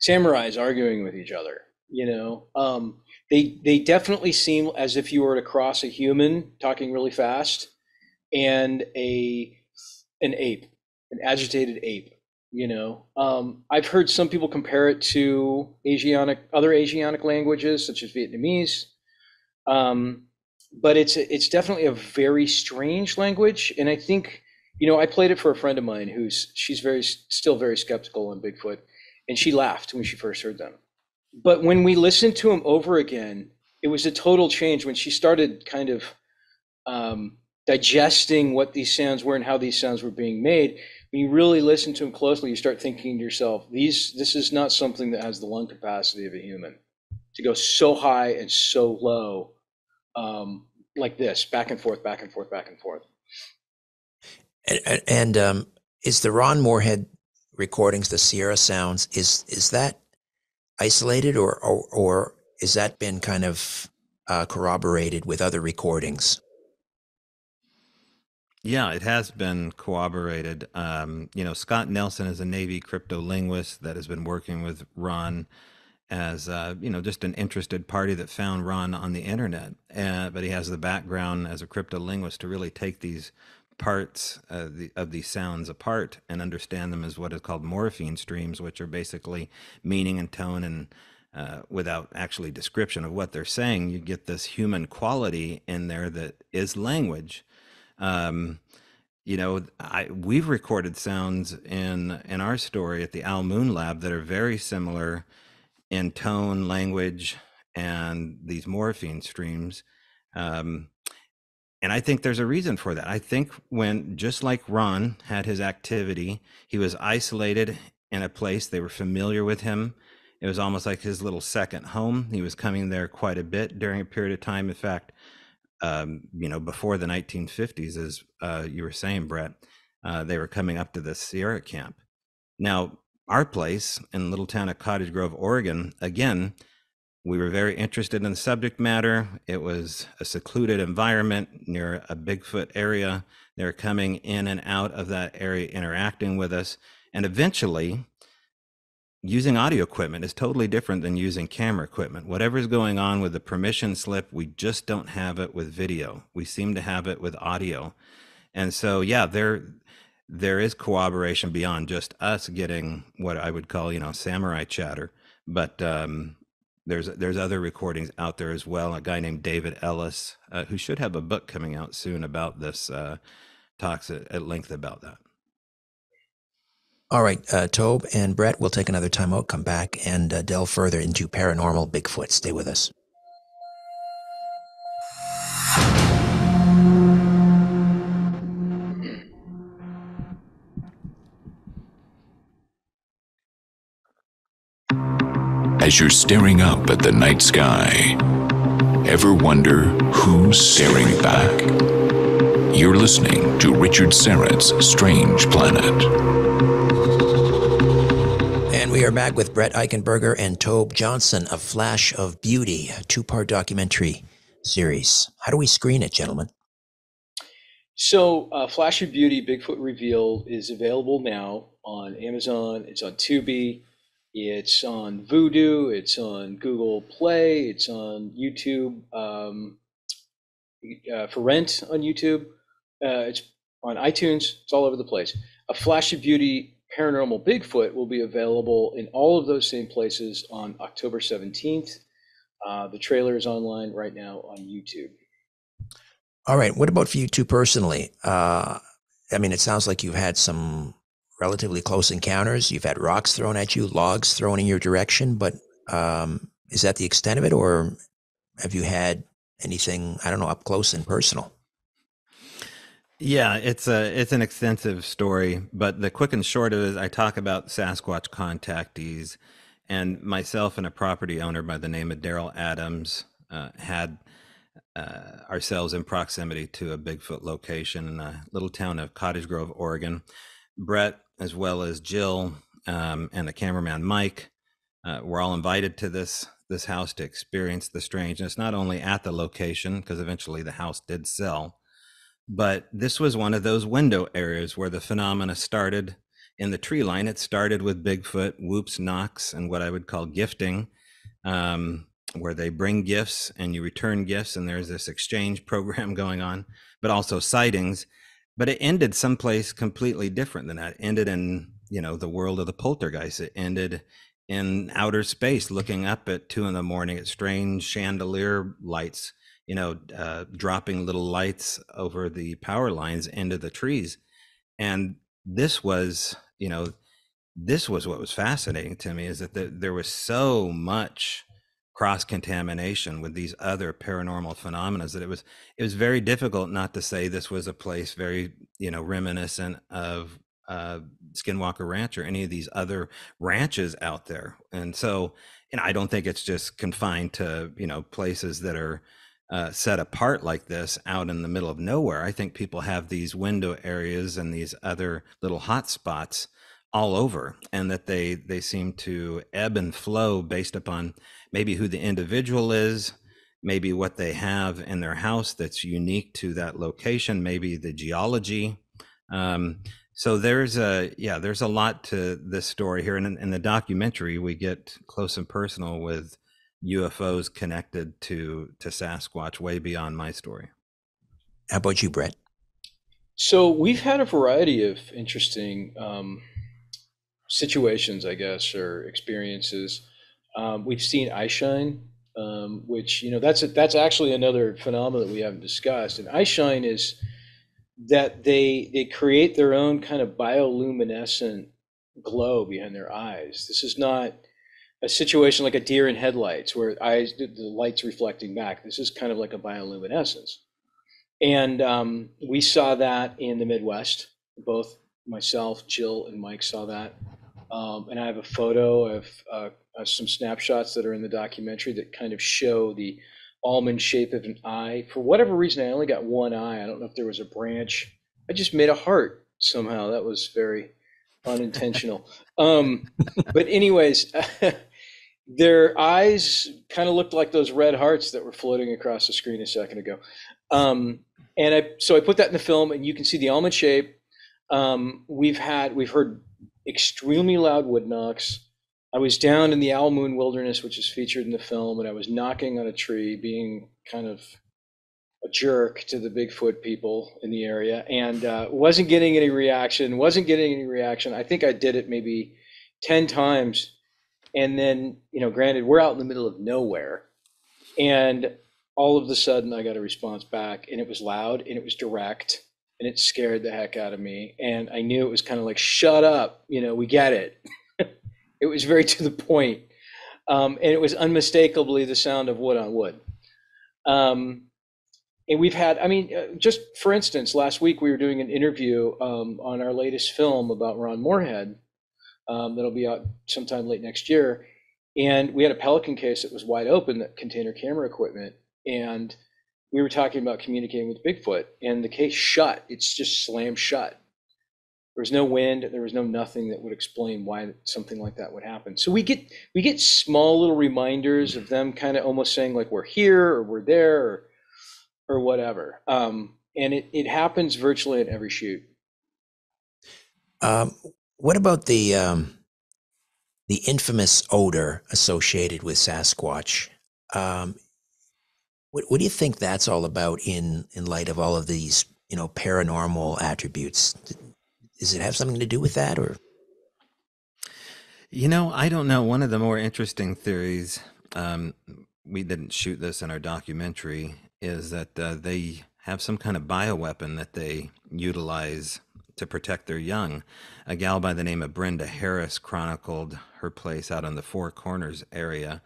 samurais arguing with each other. You know, um, they they definitely seem as if you were to cross a human talking really fast and a an ape, an agitated ape. You know, um, I've heard some people compare it to Asiatic other Asiatic languages such as Vietnamese. Um, but it's it's definitely a very strange language, and I think you know, I played it for a friend of mine who's she's very still very skeptical on Bigfoot, and she laughed when she first heard them. But when we listened to them over again, it was a total change when she started kind of um, digesting what these sounds were and how these sounds were being made. When you really listen to them closely, you start thinking to yourself, "These this is not something that has the lung capacity of a human to go so high and so low." Um, like this, back and forth, back and forth, back and forth. And, and um, is the Ron Morehead recordings, the Sierra Sounds, is is that isolated or or, or is that been kind of uh, corroborated with other recordings? Yeah, it has been corroborated. Um, you know, Scott Nelson is a Navy cryptolinguist that has been working with Ron as uh, you know just an interested party that found Ron on the internet. Uh, but he has the background as a cryptolinguist to really take these parts uh, the, of these sounds apart and understand them as what is called morpheme streams, which are basically meaning and tone and uh, without actually description of what they're saying, you get this human quality in there that is language. Um, you know, I, we've recorded sounds in in our story at the Owl Moon Lab that are very similar in tone, language, and these morpheme streams. Um, and I think there's a reason for that. I think when, just like Ron had his activity, he was isolated in a place, they were familiar with him. It was almost like his little second home. He was coming there quite a bit during a period of time. In fact, um, you know, before the 1950s, as uh, you were saying, Brett, uh, they were coming up to the Sierra camp. Now, our place in little town of Cottage Grove, Oregon, again, we were very interested in the subject matter. It was a secluded environment near a Bigfoot area. They were coming in and out of that area, interacting with us. And eventually, using audio equipment is totally different than using camera equipment. Whatever's going on with the permission slip, we just don't have it with video. We seem to have it with audio. And so, yeah, there there is cooperation beyond just us getting what I would call, you know, samurai chatter. But um, there's there's other recordings out there as well. A guy named David Ellis, uh, who should have a book coming out soon about this, uh, talks at, at, length about that. All right, uh, Tobe and Brett, we'll take another time out, come back, and uh, delve further into paranormal Bigfoot. Stay with us. As you're staring up at the night sky. Ever wonder who's staring back? You're listening to Richard Syrett's Strange Planet. And we are back with Brett Eichenberger and Tobe Johnson, A Flash of Beauty, a two part documentary series. How do we screen it, gentlemen? So, uh, Flash of Beauty Bigfoot Revealed is available now on Amazon. It's on Tubi. It's on Vudu. It's on Google Play. It's on YouTube um, uh, for rent on YouTube. Uh, it's on iTunes. It's all over the place. A Flash of Beauty Paranormal Bigfoot will be available in all of those same places on October 17th. Uh, the trailer is online right now on YouTube. All right. What about for you two personally? Uh, I mean, it sounds like you've had some relatively close encounters. You've had rocks thrown at you, logs thrown in your direction, but um, is that the extent of it, or have you had anything I don't know up close and personal? Yeah, it's a it's an extensive story, but the quick and short of it is I talk about Sasquatch contactees, and myself and a property owner by the name of Daryl Adams uh, had uh, ourselves in proximity to a Bigfoot location in a little town of Cottage Grove, Oregon. Brett, as well as Jill um, and the cameraman Mike, uh, were all invited to this this house to experience the strangeness. Not only at the location, because eventually the house did sell, but this was one of those window areas where the phenomena started. In the tree line, it started with Bigfoot, whoops, knocks, and what I would call gifting. Um, where they bring gifts and you return gifts and there's this exchange program going on but also sightings but it ended someplace completely different than that. It ended in you know the world of the poltergeist. It ended in outer space looking up at two in the morning at strange chandelier lights you know uh, dropping little lights over the power lines into the trees. And this was you know this was what was fascinating to me is that the, there was so much cross contamination with these other paranormal phenomena that it was it was very difficult not to say this was a place very you know reminiscent of uh, Skinwalker Ranch or any of these other ranches out there. And so, and I don't think it's just confined to you know places that are uh, set apart like this out in the middle of nowhere. I think people have these window areas and these other little hot spots all over and that they they seem to ebb and flow based upon maybe who the individual is maybe what they have in their house that's unique to that location maybe the geology um, so there's a yeah there's a lot to this story here and in, in the documentary we get close and personal with ufos connected to to sasquatch way beyond my story how about you Brett? so we've had a variety of interesting um, situations, I guess, or experiences. Um, we've seen eye shine, um, which you know that's a, that's actually another phenomenon that we haven't discussed. And eye shine is that they they create their own kind of bioluminescent glow behind their eyes. This is not a situation like a deer in headlights where eyes the lights reflecting back. This is kind of like a bioluminescence, and um, we saw that in the Midwest. Both myself, Jill, and Mike saw that um, and I have a photo of uh, some snapshots that are in the documentary that kind of show the almond shape of an eye. For whatever reason, I only got one eye. I don't know if there was a branch. I just made a heart somehow. That was very unintentional. um, but anyways, their eyes kind of looked like those red hearts that were floating across the screen a second ago. Um, and I so I put that in the film, and you can see the almond shape. Um, we've had we've heard extremely loud wood knocks. I was down in the Owl Moon Wilderness, which is featured in the film, and I was knocking on a tree, being kind of a jerk to the Bigfoot people in the area, and uh, wasn't getting any reaction. Wasn't getting any reaction. I think I did it maybe ten times, and then you know, granted, we're out in the middle of nowhere, and all of a sudden I got a response back, and it was loud and it was direct and it scared the heck out of me. And I knew it was kind of like, shut up, you know, we get it. it was very to the point. Um, and it was unmistakably the sound of wood on wood. Um, and we've had, I mean, uh, just for instance, last week we were doing an interview um, on our latest film about Ron Morehead um, that'll be out sometime late next year. And we had a Pelican case that was wide open, that container camera equipment, and we were talking about communicating with Bigfoot, and the case shut. It's just slammed shut. There was no wind. There was no nothing that would explain why something like that would happen. So we get we get small little reminders of them kind of almost saying like we're here or we're there or or whatever. Um, and it, it happens virtually at every shoot. Um, what about the um, the infamous odor associated with Sasquatch? Um, what, what do you think that's all about in in light of all of these you know paranormal attributes? Does it have something to do with that, or You know, I don't know. One of the more interesting theories, um, we didn't shoot this in our documentary, is that uh, they have some kind of bioweapon that they utilize to protect their young. A gal by the name of Brenda Harris chronicled her place out in the Four Corners area,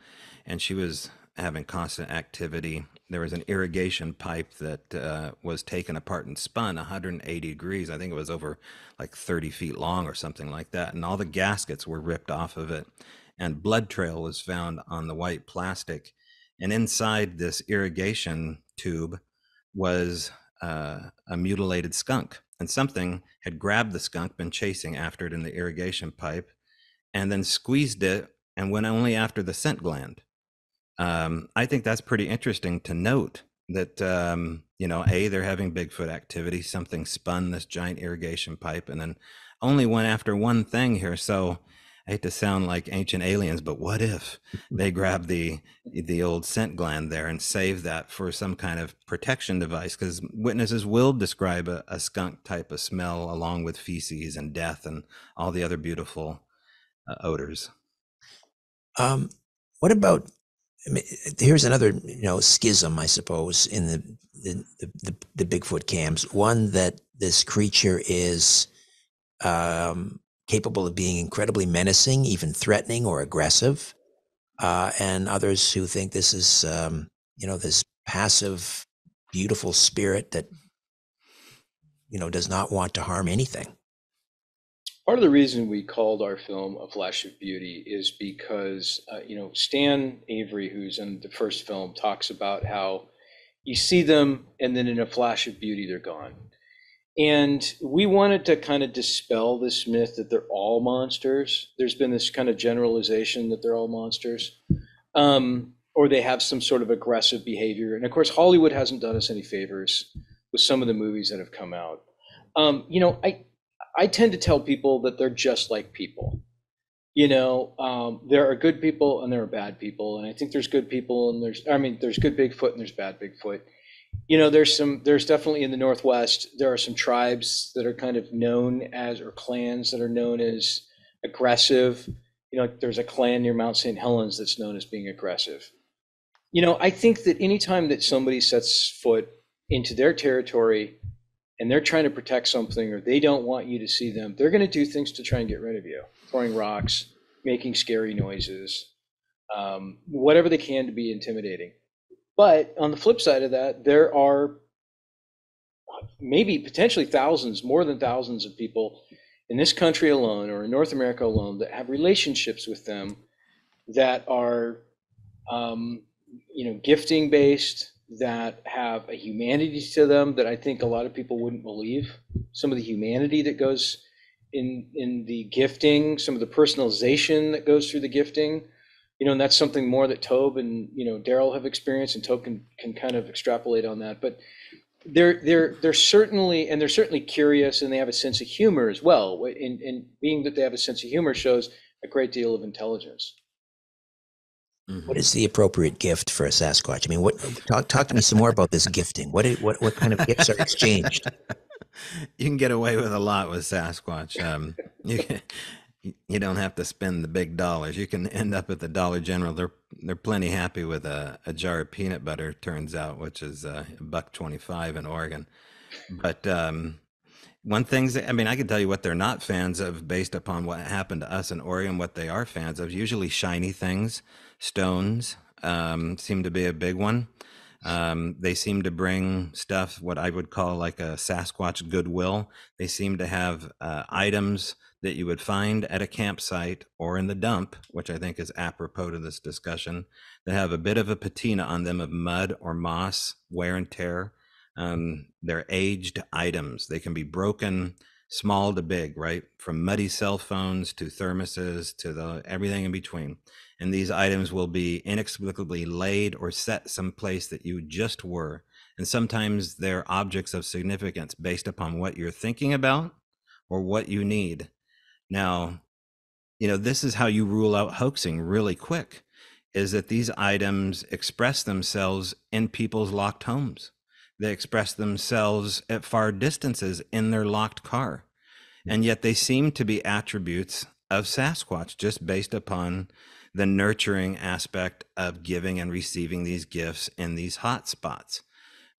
and she was having constant activity. There was an irrigation pipe that uh, was taken apart and spun 180 degrees. I think it was over like 30 feet long or something like that. And all the gaskets were ripped off of it. And blood trail was found on the white plastic. And inside this irrigation tube was uh, a mutilated skunk. And something had grabbed the skunk, been chasing after it in the irrigation pipe, and then squeezed it and went only after the scent gland. Um, I think that's pretty interesting to note that, um, you know, A, they're having Bigfoot activity, something spun this giant irrigation pipe and then only went after one thing here. So I hate to sound like ancient aliens, but what if they grab the the old scent gland there and save that for some kind of protection device? Because witnesses will describe a, a skunk type of smell along with feces and death and all the other beautiful uh, odors. um, what about? Here's another you know schism, I suppose, in the the, the the the Bigfoot camps. One that this creature is um, capable of being incredibly menacing, even threatening or aggressive, uh, and others who think this is um, you know this passive, beautiful spirit that you know does not want to harm anything. Part of the reason we called our film A Flash of Beauty is because, uh, you know, Stan Avery, who's in the first film, talks about how you see them and then in a flash of beauty, they're gone. And we wanted to kind of dispel this myth that they're all monsters. There's been this kind of generalization that they're all monsters, um, or they have some sort of aggressive behavior. And of course, Hollywood hasn't done us any favors with some of the movies that have come out. Um, you know, I I tend to tell people that they're just like people. You know, um, there are good people and there are bad people, and I think there's good people and there's I mean there's good Bigfoot and there's bad Bigfoot. You know, there's some there's definitely in the Northwest there are some tribes that are kind of known as or clans that are known as aggressive. You know, there's a clan near Mount St. Helens that's known as being aggressive. You know, I think that anytime that somebody sets foot into their territory and they're trying to protect something or they don't want you to see them, they're going to do things to try and get rid of you, throwing rocks, making scary noises, um, whatever they can to be intimidating. But on the flip side of that, there are maybe potentially thousands, more than thousands of people in this country alone or in North America alone that have relationships with them that are, um, you know, gifting based, that have a humanity to them that I think a lot of people wouldn't believe. Some of the humanity that goes in in the gifting, some of the personalization that goes through the gifting, you know, and that's something more that Tobe and you know Daryl have experienced, and Tobe can can kind of extrapolate on that. But they're they're they're certainly and they're certainly curious, and they have a sense of humor as well. And, and being that they have a sense of humor shows a great deal of intelligence. What is the appropriate gift for a Sasquatch? I mean, what talk talk to me some more about this gifting. What what what kind of gifts are exchanged? you can get away with a lot with Sasquatch. Um, you can, you don't have to spend the big dollars. You can end up at the Dollar General. They're they're plenty happy with a, a jar of peanut butter. Turns out, which is uh, a buck twenty five in Oregon. But um, one thing's, I mean, I can tell you what they're not fans of based upon what happened to us in Oregon. What they are fans of, usually shiny things, stones um, seem to be a big one. Um, they seem to bring stuff, what I would call like a Sasquatch goodwill. They seem to have uh, items that you would find at a campsite or in the dump, which I think is apropos to this discussion, that have a bit of a patina on them of mud or moss, wear and tear. Um, they're aged items. They can be broken, small to big, right? From muddy cell phones to thermoses to the everything in between. And these items will be inexplicably laid or set someplace that you just were. And sometimes they're objects of significance based upon what you're thinking about or what you need. Now, you know, this is how you rule out hoaxing really quick is that these items express themselves in people's locked homes. They express themselves at far distances in their locked car. And mm. yet they seem to be attributes of Sasquatch just based upon the nurturing aspect of giving and receiving these gifts in these hot spots.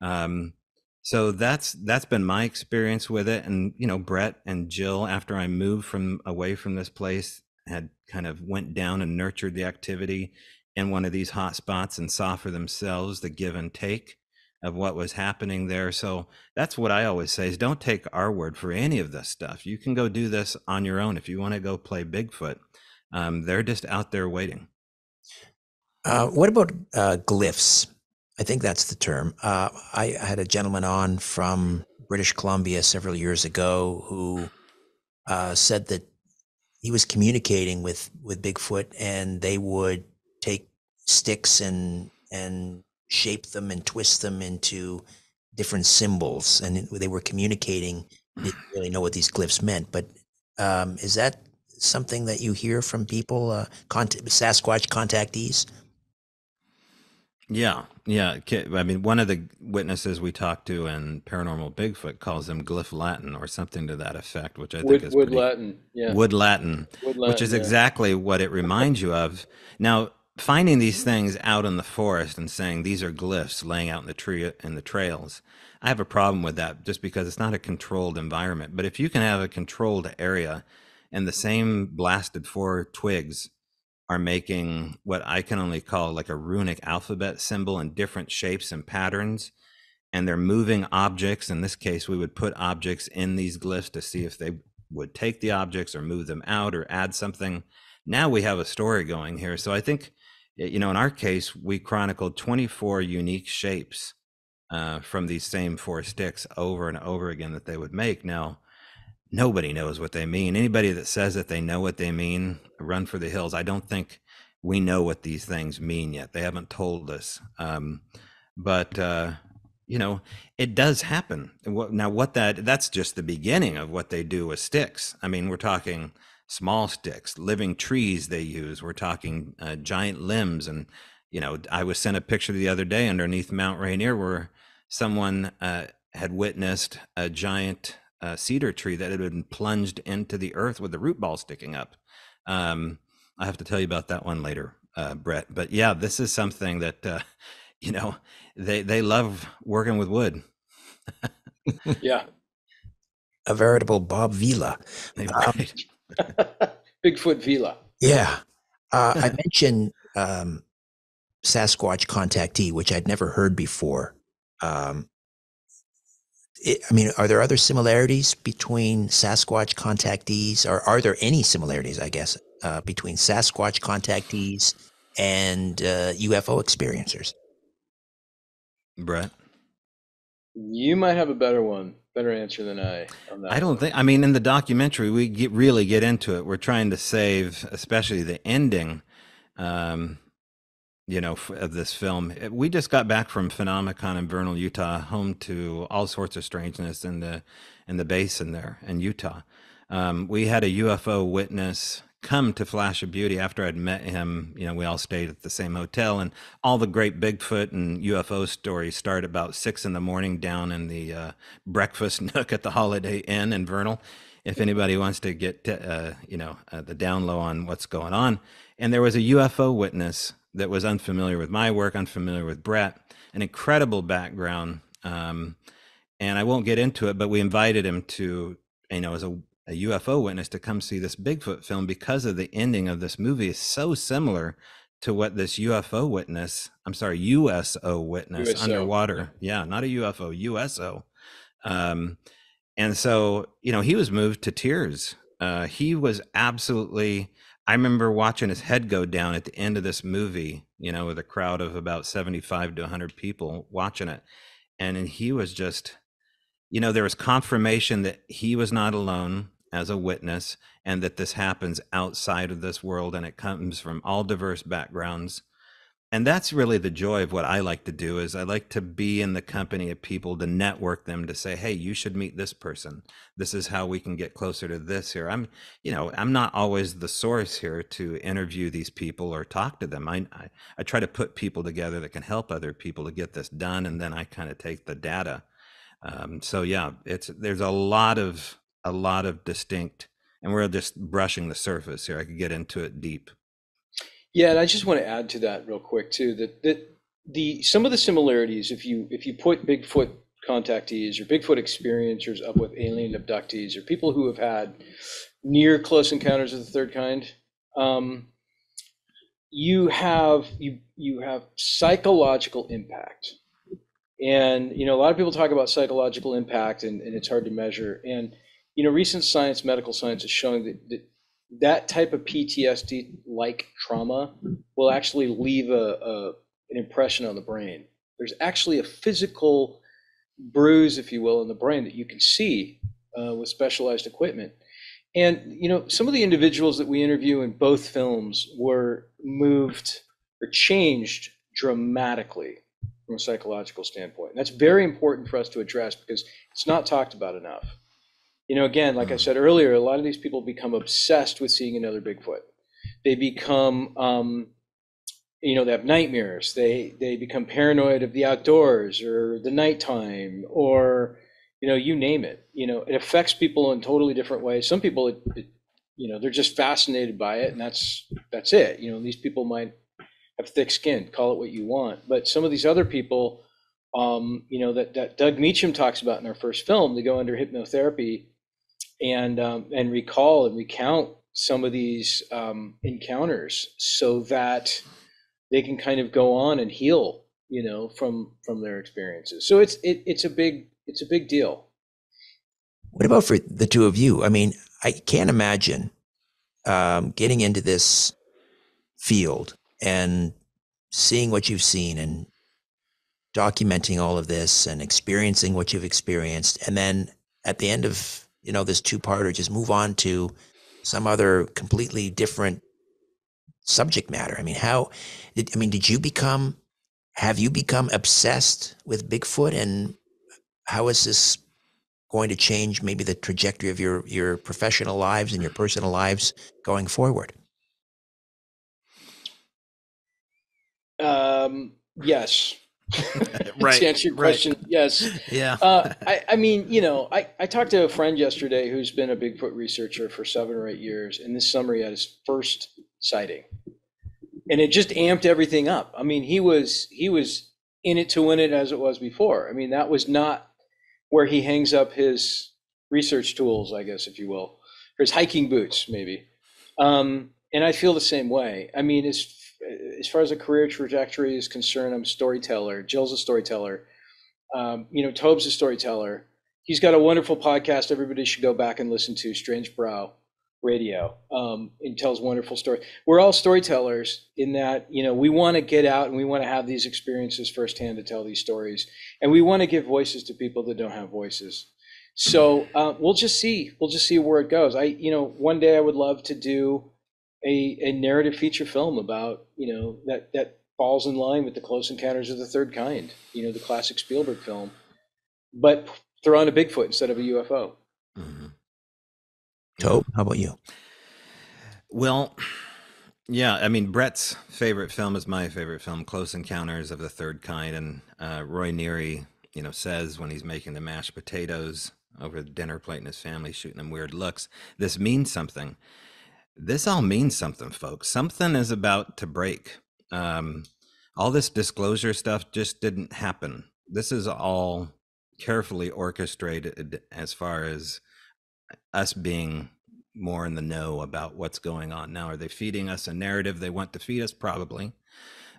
Um, so that's that's been my experience with it. And you know, Brett and Jill, after I moved from away from this place, had kind of went down and nurtured the activity in one of these hot spots and saw for themselves the give and take of what was happening there. So that's what I always say is don't take our word for any of this stuff. You can go do this on your own if you want to go play Bigfoot. Um, they're just out there waiting. Uh, what about uh, glyphs? I think that's the term. Uh, I, had a gentleman on from British Columbia several years ago who uh, said that he was communicating with with Bigfoot, and they would take sticks and and shape them and twist them into different symbols, and they were communicating. Didn't really know what these glyphs meant, but um, is that something that you hear from people, uh, cont- Sasquatch contactees? Yeah, yeah. I mean, one of the witnesses we talked to in Paranormal Bigfoot calls them glyph Latin or something to that effect, which I Wood, think is wood pretty, Latin. Yeah. Wood Latin, Wood which is yeah. exactly what it reminds you of. Now, finding these things out in the forest and saying these are glyphs laying out in the tree in the trails, I have a problem with that just because it's not a controlled environment. But if you can have a controlled area and the same blasted four twigs are making what I can only call like a runic alphabet symbol in different shapes and patterns. And they're moving objects. In this case, we would put objects in these glyphs to see if they would take the objects or move them out or add something. Now we have a story going here. So I think, you know, in our case, we chronicled 24 unique shapes uh, from these same four sticks over and over again that they would make. Now, nobody knows what they mean. Anybody that says that they know what they mean, run for the hills. I don't think we know what these things mean yet. They haven't told us. Um, but uh, you know, it does happen. Now, what that that's just the beginning of what they do with sticks. I mean, we're talking small sticks, living trees they use. We're talking uh, giant limbs, and you know, I was sent a picture the other day underneath Mount Rainier where someone uh, had witnessed a giant uh, cedar tree that had been plunged into the earth with the root ball sticking up. Um, I have to tell you about that one later, uh, Brett. But yeah, this is something that uh, you know they they love working with wood. yeah. A veritable Bob Vila. Um, Bigfoot Vila. Yeah. Uh, I mentioned um, Sasquatch contactee, which I'd never heard before. Um, it, I mean, are there other similarities between Sasquatch contactees, or are there any similarities, I guess, uh, between Sasquatch contactees and uh, UFO experiencers? Brett. You might have a better one, better answer than I. On that I don't think. I mean, in the documentary, we get really get into it. We're trying to save, especially the ending, um, you know, f- of this film. Uh, We just got back from Phenomicon in Vernal, Utah, home to all sorts of strangeness in the in the basin there in Utah. Um, we had a UFO witness come to Flash of Beauty after I'd met him. You know, we all stayed at the same hotel, and all the great Bigfoot and UFO stories start about six in the morning down in the uh, breakfast nook at the Holiday Inn in Vernal. If anybody wants to get, to, uh, you know, uh, the down low on what's going on, and there was a UFO witness that was unfamiliar with my work, unfamiliar with Brett, an incredible background. Um, and I won't get into it, but we invited him to, you know, as a, a UFO witness to come see this Bigfoot film because of the ending of this movie is so similar to what this UFO witness, I'm sorry, USO witness USO. underwater. Yeah, not a UFO, USO. Um, and so, you know, he was moved to tears. Uh, he was absolutely, I remember watching his head go down at the end of this movie, you know, with a crowd of about 75 to 100 people watching it. And he was just, you know, there was confirmation that he was not alone as a witness and that this happens outside of this world and it comes from all diverse backgrounds and that's really the joy of what i like to do is i like to be in the company of people to network them to say hey you should meet this person. This is how we can get closer to this here. I'm you know i'm not always the source here to interview these people or talk to them. I i, I try to put people together that can help other people to get this done and then i kind of take the data. Um, so yeah it's there's a lot of a lot of distinct and we're just brushing the surface here. I could get into it deep Yeah, and I just want to add to that real quick too, that, that the, some of the similarities, if you, if you put Bigfoot contactees or Bigfoot experiencers up with alien abductees or people who have had near close encounters of the third kind, um, you have, you, you have psychological impact. And, you know, a lot of people talk about psychological impact and, and it's hard to measure. And, you know, recent science, medical science is showing that, that that type of PTSD like trauma will actually leave a, a an impression on the brain. There's actually a physical bruise, if you will, in the brain that you can see uh, with specialized equipment. And you know, some of the individuals that we interview in both films were moved or changed dramatically from a psychological standpoint. And that's very important for us to address because it's not talked about enough. You know, again, like I said earlier, a lot of these people become obsessed with seeing another Bigfoot. They become, um, you know, they have nightmares. They they become paranoid of the outdoors or the nighttime or, you know, you name it. You know, it affects people in totally different ways. Some people, it, it, you know, they're just fascinated by it, and that's that's it. You know, these people might have thick skin, call it what you want, but some of these other people, um, you know, that that Doug Meacham talks about in our first film, they go under hypnotherapy and um, and recall and recount some of these um, encounters so that they can kind of go on and heal you know from from their experiences so it's it, it's a big it's a big deal What about for the two of you? I mean, I can't imagine um, getting into this field and seeing what you've seen and documenting all of this and experiencing what you've experienced, and then at the end of you know this two-parter, just move on to some other completely different subject matter. I mean, how? Did, I mean, did you become? Have you become obsessed with Bigfoot, and how is this going to change maybe the trajectory of your your professional lives and your personal lives going forward? um yes Right, to answer your right. question yes yeah uh, I, I mean, you know, I, I talked to a friend yesterday who's been a Bigfoot researcher for seven or eight years, and this summer he had his first sighting, and it just amped everything up. I mean, he was he was in it to win it as it was before. I mean, that was not where he hangs up his research tools, I guess, if you will, or his hiking boots, maybe. Um, and I feel the same way. I mean, as as far as a career trajectory is concerned, I'm a storyteller. Jill's a storyteller. Um, you know, Tobe's a storyteller. He's got a wonderful podcast. Everybody should go back and listen to Strange Brow Radio. Um, and tells wonderful stories. We're all storytellers in that you know we want to get out and we want to have these experiences firsthand to tell these stories, and we want to give voices to people that don't have voices. So uh, we'll just see. We'll just see where it goes. I, you know, one day I would love to do a, a narrative feature film about you know that that falls in line with the Close Encounters of the Third Kind. You know, the classic Spielberg film, but throw on a Bigfoot instead of a UFO. Mhm. Tobe, how about you? Well, yeah, I mean, Brett's favorite film is my favorite film, Close Encounters of the Third Kind. And uh, Roy Neary, you know, says when he's making the mashed potatoes over the dinner plate in his family, shooting them weird looks, this means something. This all means something, folks. Something is about to break. Um, all this disclosure stuff just didn't happen. This is all carefully orchestrated as far as us being more in the know about what's going on now. Are they feeding us a narrative they want to feed us? Probably.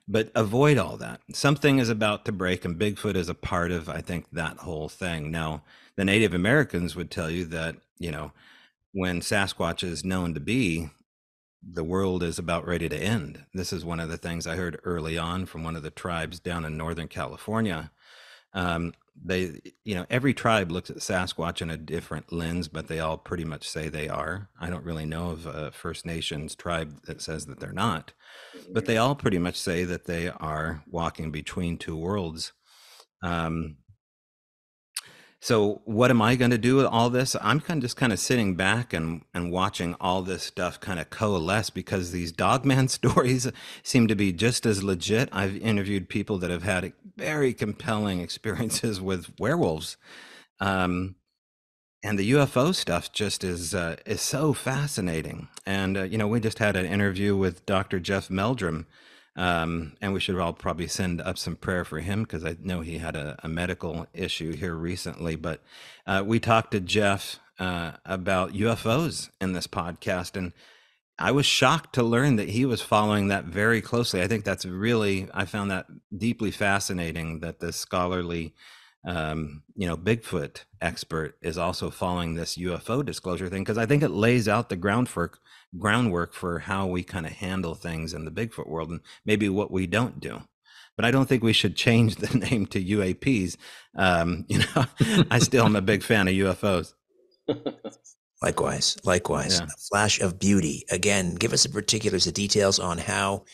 But avoid all that. Something is about to break, and Bigfoot is a part of, I think, that whole thing. Now, the Native Americans would tell you that, you know, when Sasquatch is known to be, the world is about ready to end. This is one of the things I heard early on from one of the tribes down in Northern California. Um, they, you know, every tribe looks at Sasquatch in a different lens, but they all pretty much say they are. I don't really know of a First Nations tribe that says that they're not, but they all pretty much say that they are walking between two worlds. Um, so what am I going to do with all this? I'm kind of just kind of sitting back and, and watching all this stuff kind of coalesce because these dogman stories seem to be just as legit. I've interviewed people that have had very compelling experiences with werewolves. Um, and the UFO stuff just is uh, is so fascinating. And uh, you know, we just had an interview with Dr. Jeff Meldrum, um, and we should all probably send up some prayer for him because I know he had a, a, medical issue here recently. But uh, we talked to Jeff uh, about UFOs in this podcast, and I was shocked to learn that he was following that very closely. I think that's really, I found that deeply fascinating that the scholarly, um, you know, Bigfoot expert is also following this UFO disclosure thing because I think it lays out the groundwork groundwork for how we kind of handle things in the Bigfoot world and maybe what we don't do. But I don't think we should change the name to UAPs. Um, you know, I still am a big fan of UFOs. Likewise, likewise. Yeah. A flash of beauty. Again, give us the particulars, the details on how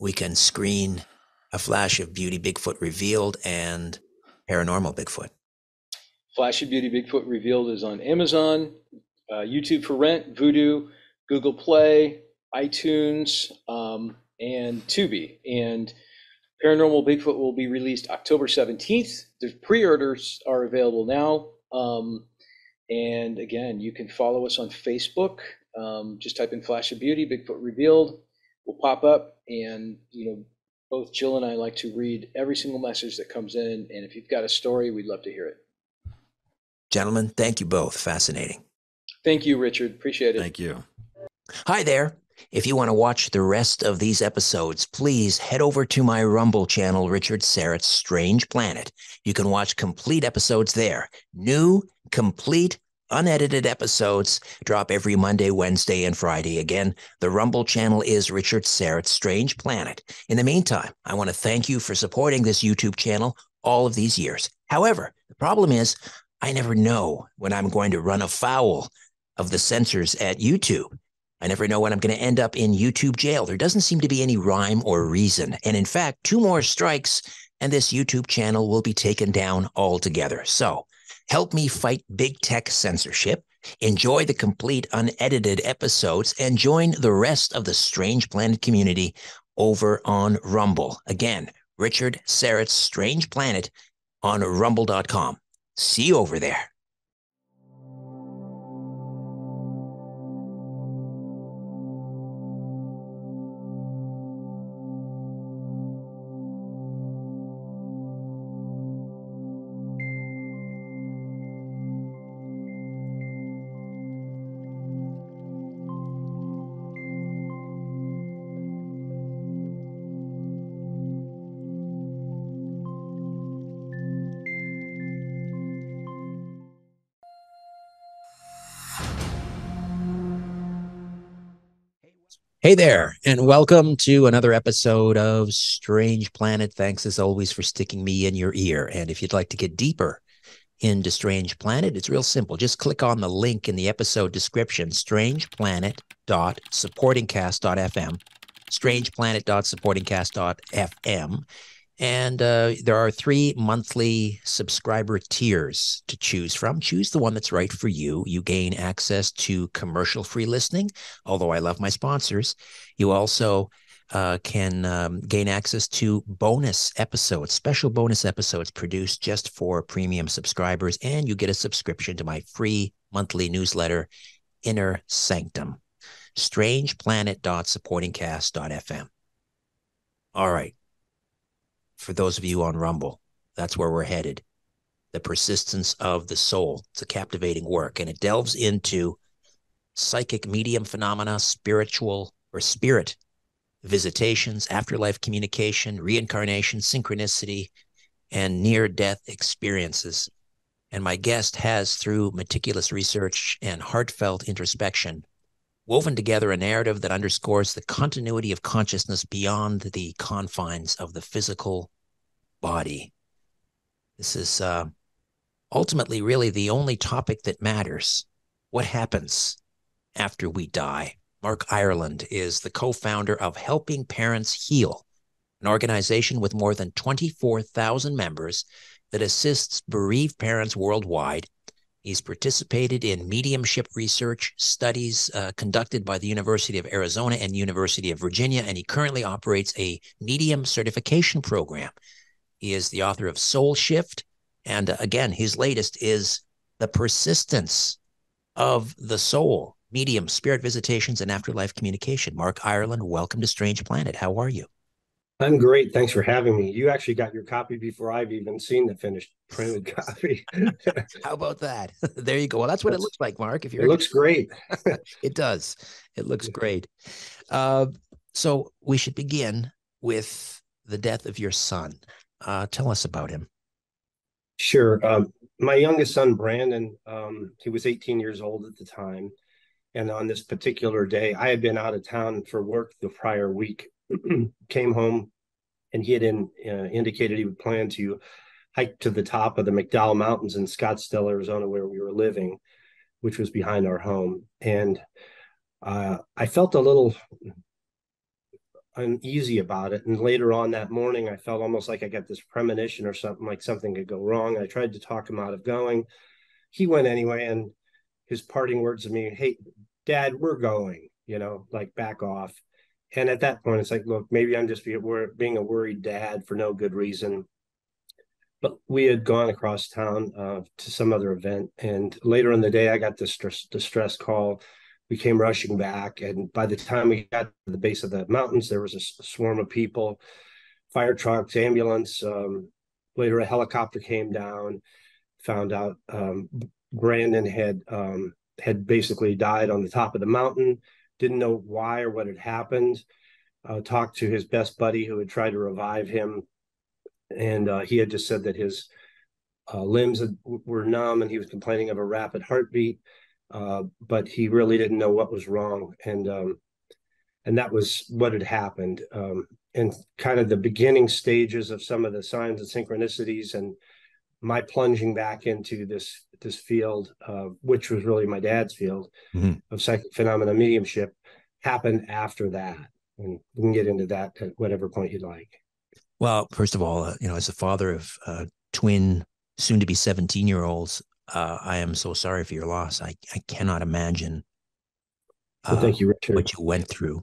we can screen a flash of beauty Bigfoot revealed and paranormal Bigfoot. Flash of Beauty Bigfoot revealed is on Amazon, uh, YouTube for rent, Vudu, Google Play, iTunes, um, and Tubi. And Paranormal Bigfoot will be released October 17th. The pre orders are available now. Um, and again, you can follow us on Facebook. Um, just type in Flash of Beauty, Bigfoot Revealed will pop up. And, you know, both Jill and I like to read every single message that comes in. And if you've got a story, we'd love to hear it. Gentlemen, thank you both. Fascinating. Thank you, Richard. Appreciate it. Thank you. Hi there. If you want to watch the rest of these episodes, please head over to my Rumble channel, Richard Syrett's Strange Planet. You can watch complete episodes there. New, complete, unedited episodes drop every Monday, Wednesday, and Friday. Again, the Rumble channel is Richard Syrett's Strange Planet. In the meantime, I want to thank you for supporting this YouTube channel all of these years. However, the problem is I never know when I'm going to run afoul of the censors at YouTube. I never know when I'm going to end up in YouTube jail. There doesn't seem to be any rhyme or reason. And in fact, two more strikes and this YouTube channel will be taken down altogether. So help me fight big tech censorship. Enjoy the complete unedited episodes and join the rest of the Strange Planet community over on Rumble. Again, Richard Syrett's Strange Planet on rumble.com. See you over there. Hey there, and welcome to another episode of Strange Planet. Thanks as always for sticking me in your ear. And if you'd like to get deeper into Strange Planet, it's real simple. Just click on the link in the episode description, strangeplanet.supportingcast.fm, strangeplanet.supportingcast.fm, and uh, there are three monthly subscriber tiers to choose from. Choose the one that's right for you. You gain access to commercial free listening, although I love my sponsors. You also uh, can um, gain access to bonus episodes, special bonus episodes produced just for premium subscribers. And you get a subscription to my free monthly newsletter, Inner Sanctum. StrangePlanet.supportingcast.fm. All right for those of you on Rumble. That's where we're headed. The persistence of the soul. It's a captivating work, and it delves into psychic medium phenomena, spiritual or spirit visitations, afterlife communication, reincarnation, synchronicity, and near death experiences. And my guest has, through meticulous research and heartfelt introspection, woven together a narrative that underscores the continuity of consciousness beyond the confines of the physical body. This is uh, ultimately really the only topic that matters. What happens after we die? Mark Ireland is the co founder of Helping Parents Heal, an organization with more than 24,000 members that assists bereaved parents worldwide. He's participated in mediumship research studies uh, conducted by the University of Arizona and University of Virginia, and he currently operates a medium certification program. He is the author of Soul Shift, and uh, again, his latest is The Persistence of the Soul Medium, Spirit Visitations, and Afterlife Communication. Mark Ireland, welcome to Strange Planet. How are you? I'm great. Thanks for having me. You actually got your copy before I've even seen the finished printed copy. How about that? there you go. Well, that's what that's, it looks like, Mark. If you're, it looks great. it does. It looks great. Uh, so we should begin with the death of your son. Uh, tell us about him. Sure. Um, my youngest son, Brandon, um, he was 18 years old at the time. And on this particular day, I had been out of town for work the prior week came home and he had in, uh, indicated he would plan to hike to the top of the McDowell Mountains in Scottsdale, Arizona, where we were living, which was behind our home. And uh, I felt a little uneasy about it. And later on that morning, I felt almost like I got this premonition or something like something could go wrong. I tried to talk him out of going. He went anyway. And his parting words to me, Hey, dad, we're going, you know, like back off and at that point it's like look maybe i'm just being a worried dad for no good reason. But we had gone across town uh, to some other event and later in the day i got this distress, distress call. We came rushing back and by the time we got to the base of the mountains there was a swarm of people fire trucks ambulance um, later a helicopter came down found out um, brandon had um, had basically died on the top of the mountain didn't know why or what had happened. Uh, talked to his best buddy who had tried to revive him, and uh, he had just said that his uh, limbs had, were numb and he was complaining of a rapid heartbeat, uh, but he really didn't know what was wrong, and um, and that was what had happened. Um, and kind of the beginning stages of some of the signs and synchronicities and my plunging back into this this field, uh, which was really my dad's field mm-hmm. of psychic phenomena mediumship, happened after that. And we can get into that at whatever point you'd like. Well, first of all, uh, you know, as a father of uh, twin, soon to be 17 year olds, uh, I am so sorry for your loss. I, I cannot imagine well, thank uh, you, Richard. what you went through.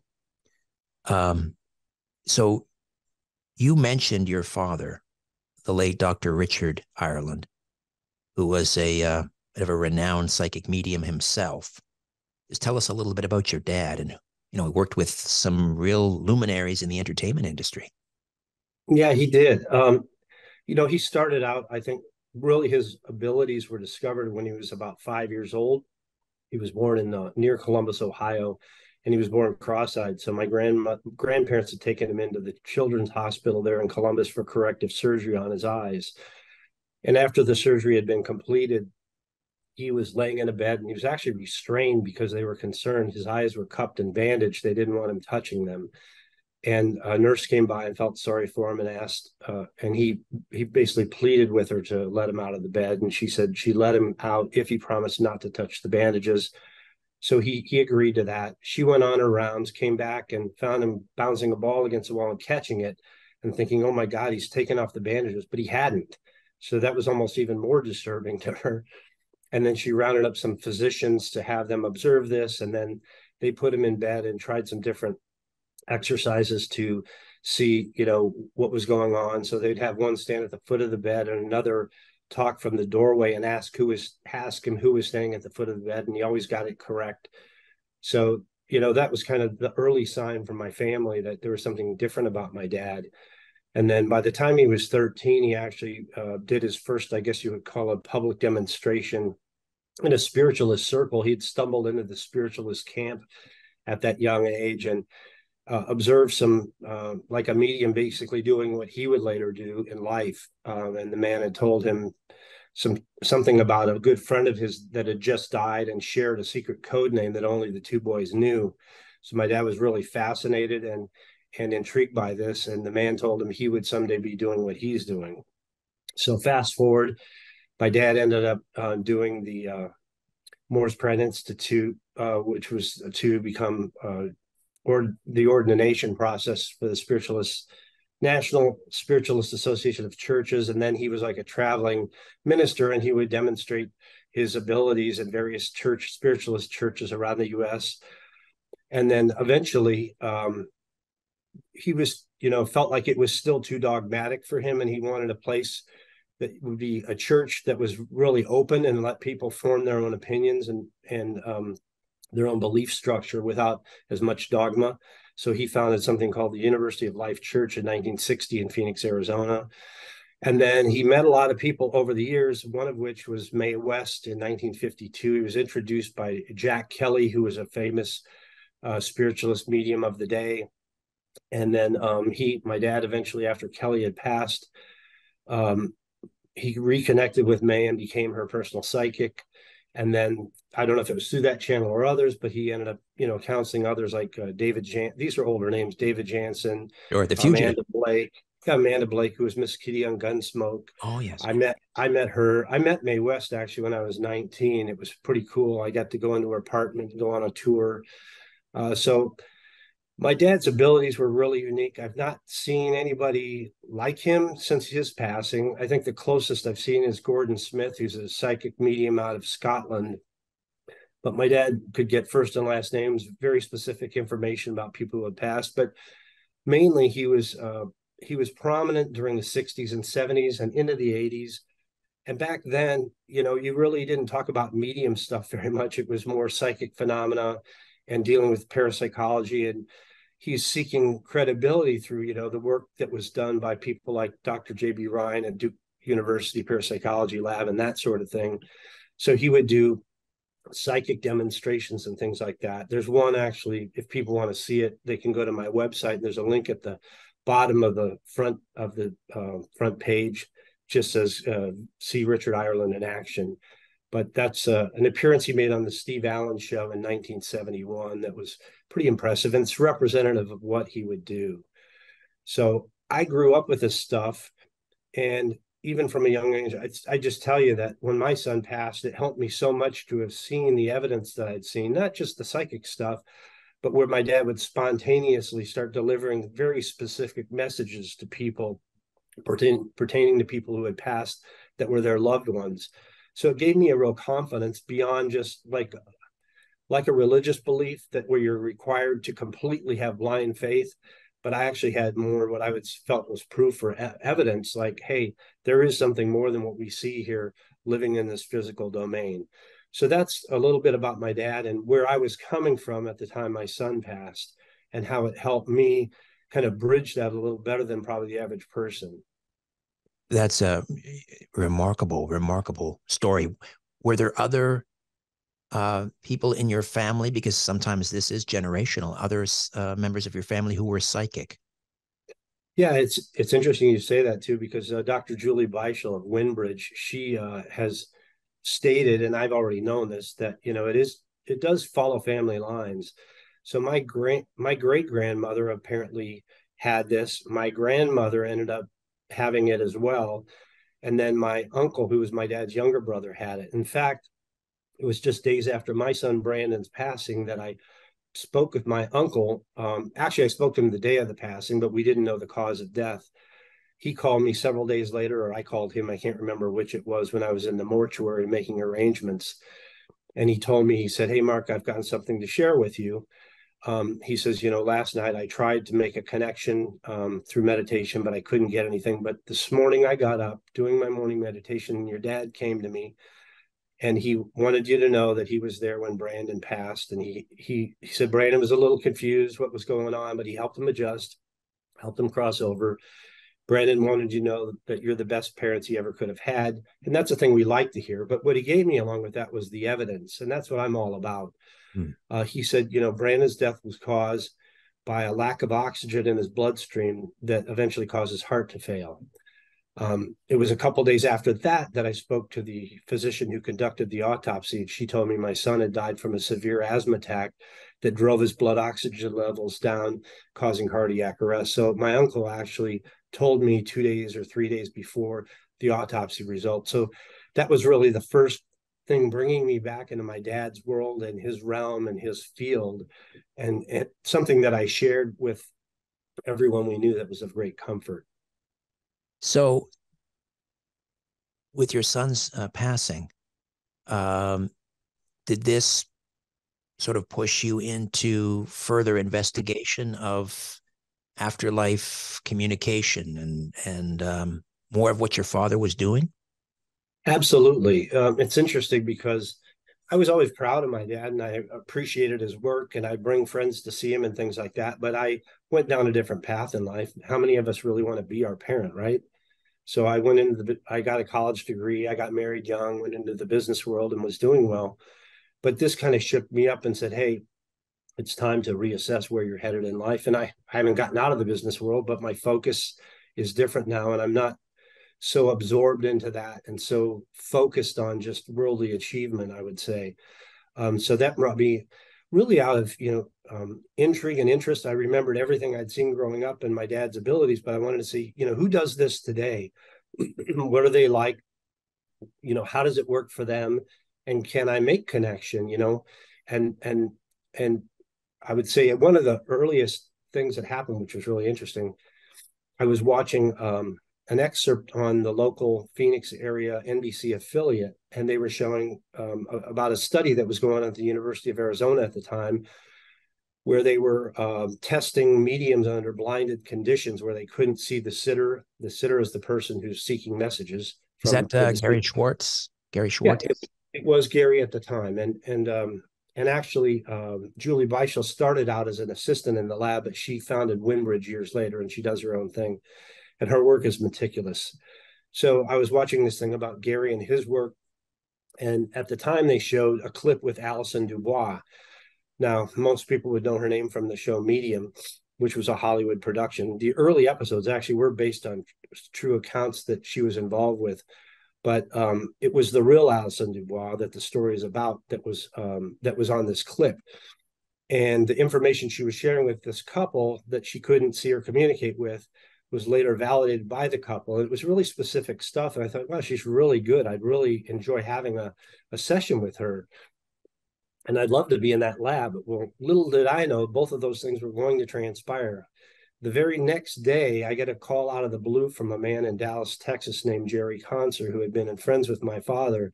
Um, so you mentioned your father the late Dr. Richard Ireland, who was a uh, bit of a renowned psychic medium himself. Just tell us a little bit about your dad and you know, he worked with some real luminaries in the entertainment industry. Yeah, he did. Um, you know, he started out, I think, really his abilities were discovered when he was about five years old. He was born in uh, near Columbus, Ohio, and he was born cross-eyed. So my grandma, grandparents had taken him into the children's hospital there in Columbus for corrective surgery on his eyes. And after the surgery had been completed, he was laying in a bed and he was actually restrained because they were concerned. His eyes were cupped and bandaged. They didn't want him touching them. And a nurse came by and felt sorry for him and asked, uh, and he he basically pleaded with her to let him out of the bed. And she said she let him out if he promised not to touch the bandages. So he he agreed to that. She went on her rounds, came back and found him bouncing a ball against the wall and catching it and thinking, oh my God, he's taken off the bandages, but he hadn't. So that was almost even more disturbing to her. And then she rounded up some physicians to have them observe this. And then they put him in bed and tried some different exercises to see, you know, what was going on. So they'd have one stand at the foot of the bed and another talk from the doorway and ask who was ask him who was staying at the foot of the bed, and he always got it correct. So you know that was kind of the early sign from my family that there was something different about my dad. And then by the time he was 13, he actually uh, did his first, I guess you would call a public demonstration in a spiritualist circle. He'd stumbled into the spiritualist camp at that young age and uh, observed some, uh, like a medium basically doing what he would later do in life. Um, and the man had told him some something about a good friend of his that had just died and shared a secret code name that only the two boys knew. So my dad was really fascinated and and intrigued by this. And the man told him he would someday be doing what he's doing. So fast forward, my dad ended up uh, doing the uh, Morris Pratt Institute, uh, which was to become uh, or the ordination process for the spiritualist National Spiritualist Association of Churches, and then he was like a traveling minister, and he would demonstrate his abilities in various church spiritualist churches around the U.S. And then eventually, um, he was, you know, felt like it was still too dogmatic for him, and he wanted a place that would be a church that was really open and let people form their own opinions and and um, their own belief structure without as much dogma. So he founded something called the University of Life Church in 1960 in Phoenix, Arizona. And then he met a lot of people over the years, one of which was Mae West in 1952. He was introduced by Jack Kelly, who was a famous uh, spiritualist medium of the day and then um, he, my dad, eventually after Kelly had passed, um, he reconnected with Mae and became her personal psychic. And then I don't know if it was through that channel or others, but he ended up, you know, counseling others like uh, David Jan. These are older names: David Janssen, or the future Amanda Blake. Amanda Blake, who was Miss Kitty on Gunsmoke. Oh yes, I met I met her. I met Mae West actually when I was 19. It was pretty cool. I got to go into her apartment, go on a tour. Uh, so my dad's abilities were really unique. I've not seen anybody like him since his passing. I think the closest I've seen is Gordon Smith, who's a psychic medium out of Scotland. But my dad could get first and last names, very specific information about people who had passed. But mainly, he was uh, he was prominent during the '60s and '70s and into the '80s. And back then, you know, you really didn't talk about medium stuff very much. It was more psychic phenomena and dealing with parapsychology and he's seeking credibility through you know the work that was done by people like Dr. J.B. Rhine at Duke University Parapsychology Lab and that sort of thing. So he would do psychic demonstrations and things like that. There's one actually, if people want to see it, they can go to my website. and There's a link at the bottom of the front of the uh, front page, just says uh, "See Richard Ireland in action." But that's uh, an appearance he made on the Steve Allen show in 1971. That was pretty impressive and it's representative of what he would do. So I grew up with this stuff. And even from a young age, I, I, just tell you that when my son passed, it helped me so much to have seen the evidence that I'd seen, not just the psychic stuff, but where my dad would spontaneously start delivering very specific messages to people pertain, pertaining to people who had passed that were their loved ones. So it gave me a real confidence beyond just like like a religious belief that where you're required to completely have blind faith but i actually had more what i would felt was proof or evidence like hey there is something more than what we see here living in this physical domain. So that's a little bit about my dad and where i was coming from at the time my son passed and how it helped me kind of bridge that a little better than probably the average person that's a remarkable remarkable story were there other uh, people in your family, because sometimes this is generational, others uh, members of your family who were psychic? Yeah, it's it's interesting you say that too, because uh, Dr. Julie Beischel of Windbridge, she uh, has stated, and I've already known this, that you know it is it does follow family lines. So my great my great grandmother apparently had this. My grandmother ended up having it as well, and then my uncle, who was my dad's younger brother, had it. In fact, it was just days after my son Brandon's passing that I spoke with my uncle. Um, actually, I spoke to him the day of the passing, but we didn't know the cause of death. He called me several days later, or I called him. I can't remember which it was when I was in the mortuary making arrangements. And he told me, he said, Hey, Mark, I've gotten something to share with you. Um, he says, You know, last night I tried to make a connection um, through meditation, but I couldn't get anything. But this morning I got up doing my morning meditation, and your dad came to me and he wanted you to know that he was there when Brandon passed. And he he he said Brandon was a little confused what was going on, but he helped him adjust, helped him cross over. Brandon wanted you to know that you're the best parents he ever could have had. And that's the thing we like to hear. But what he gave me along with that was the evidence. And that's what I'm all about. Hmm. Uh, he said, you know, Brandon's death was caused by a lack of oxygen in his bloodstream that eventually caused his heart to fail. Um, it was a couple days after that that I spoke to the physician who conducted the autopsy. She told me my son had died from a severe asthma attack that drove his blood oxygen levels down, causing cardiac arrest. So my uncle actually told me two days or three days before the autopsy result. So that was really the first thing bringing me back into my dad's world and his realm and his field, and, something that I shared with everyone we knew that was of great comfort. So, with your son's uh, passing, um, did this sort of push you into further investigation of afterlife communication and and um, more of what your father was doing? Absolutely, um, it's interesting because I was always proud of my dad and I appreciated his work and I bring friends to see him and things like that. But I went down a different path in life. How many of us really want to be our parent, right? So I went into the, I got a college degree. I got married young, went into the business world and was doing well. But this kind of shook me up and said, hey, it's time to reassess where you're headed in life. And I, I haven't gotten out of the business world, but my focus is different now. And I'm not so absorbed into that and so focused on just worldly achievement, I would say. Um, so that brought me really out of you know um, intrigue and interest. I remembered everything I'd seen growing up and my dad's abilities, but I wanted to see you know who does this today. what are they like? You know, how does it work for them? And can I make connection? You know, and and and I would say one of the earliest things that happened, which was really interesting. I was watching um, an excerpt on the local Phoenix area NBC affiliate, and they were showing um, about a study that was going on at the University of Arizona at the time, where they were uh, testing mediums under blinded conditions where they couldn't see the sitter. The sitter is the person who's seeking messages. Is that uh, Gary Schwartz? Gary Schwartz. Yeah, it, it, was Gary at the time, and and um, and actually, um, Julie Beischel started out as an assistant in the lab, but she founded Windbridge years later, and she does her own thing and her work is meticulous. So I was watching this thing about Gary and his work, and at the time they showed a clip with Allison Dubois. Now, most people would know her name from the show Medium, which was a Hollywood production. The early episodes actually were based on true accounts that she was involved with, but um, it was the real Allison Dubois that the story is about that was um, that was on this clip. And the information she was sharing with this couple that she couldn't see or communicate with was later validated by the couple. It was really specific stuff. And I thought, wow, she's really good. I'd really enjoy having a, a session with her. And I'd love to be in that lab. Well, little did I know both of those things were going to transpire. The very next day, I get a call out of the blue from a man in Dallas, Texas named Jerry Conser, who had been in friends with my father.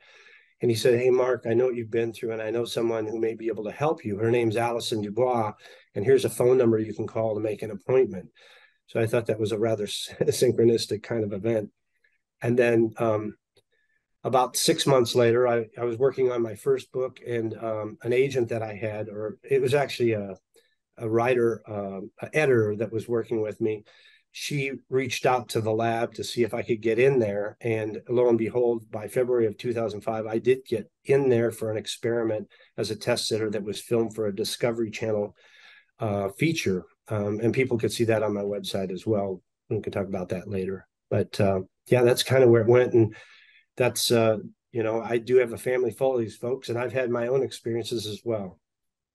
And he said, Hey, Mark, I know what you've been through, and I know someone who may be able to help you. Her name's Allison Dubois, and here's a phone number you can call to make an appointment. So I thought that was a rather synchronistic kind of event. And then um, about six months later, I, I was working on my first book, and um, an agent that I had, or it was actually a, a writer, um, an editor that was working with me. She reached out to the lab to see if I could get in there. And lo and behold, by February of 2005, I did get in there for an experiment as a test sitter that was filmed for a Discovery Channel uh, feature um, and people could see that on my website as well. We can talk about that later. But uh, yeah, that's kind of where it went, and that's uh, you know I do have a family full of these folks, and I've had my own experiences as well.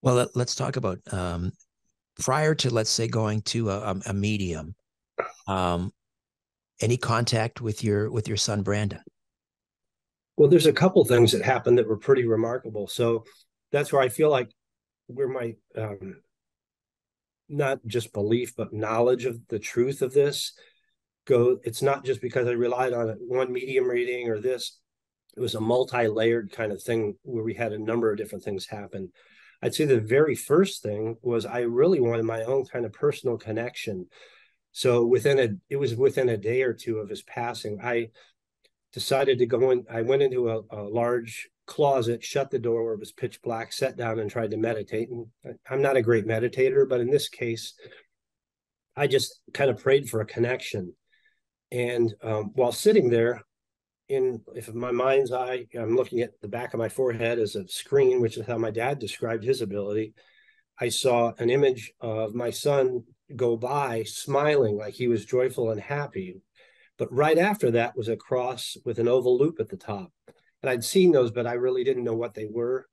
Well, let, us talk about um, prior to let's say going to a, a medium. Um, any contact with your with your son Brandon? Well, there's a couple things that happened that were pretty remarkable. So that's where I feel like where my um, not just belief but knowledge of the truth of this go it's not just because i relied on one medium reading or this. It was a multi-layered kind of thing where we had a number of different things happen. I'd say the very first thing was i really wanted my own kind of personal connection. So within a it was within a day or two of his passing i decided to go in i went into a, a large closet, shut the door where it was pitch black, sat down and tried to meditate. And I'm not a great meditator, but in this case, I just kind of prayed for a connection. And um, while sitting there, in if my mind's eye, I'm looking at the back of my forehead as a screen, which is how my dad described his ability. I saw an image of my son go by smiling like he was joyful and happy. But right after that was a cross with an oval loop at the top. And I'd seen those, but I really didn't know what they were.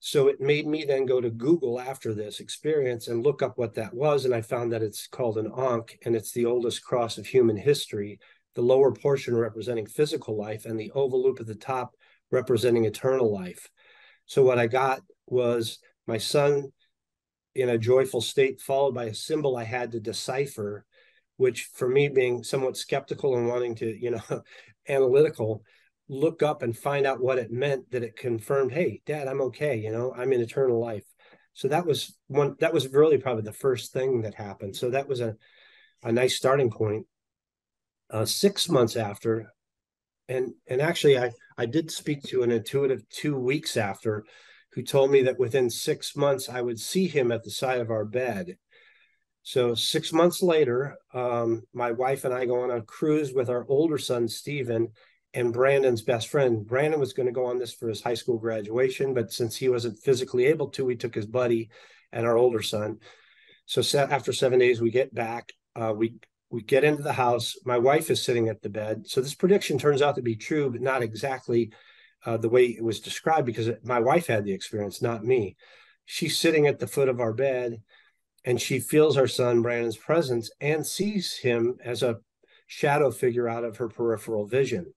So it made me then go to Google after this experience and look up what that was. And I found that it's called an Ankh and it's the oldest cross of human history, the lower portion representing physical life and the oval loop at the top representing eternal life. So what I got was my son in a joyful state, followed by a symbol I had to decipher, which for me being somewhat skeptical and wanting to, you know, analytical, look up and find out what it meant that it confirmed, hey, dad, I'm okay, you know, I'm in eternal life. So that was one that was really probably the first thing that happened. So that was a a nice starting point. Uh, six months after, and and actually I I did speak to an intuitive two weeks after who told me that within six months I would see him at the side of our bed. So six months later, um, my wife and I go on a cruise with our older son Stephen and Brandon's best friend. Brandon was going to go on this for his high school graduation, but since he wasn't physically able to, we took his buddy and our older son. So after seven days, we get back. Uh, we we get into the house. My wife is sitting at the bed. So this prediction turns out to be true, but not exactly uh, the way it was described because my wife had the experience, not me. She's sitting at the foot of our bed and she feels our son Brandon's presence and sees him as a shadow figure out of her peripheral vision.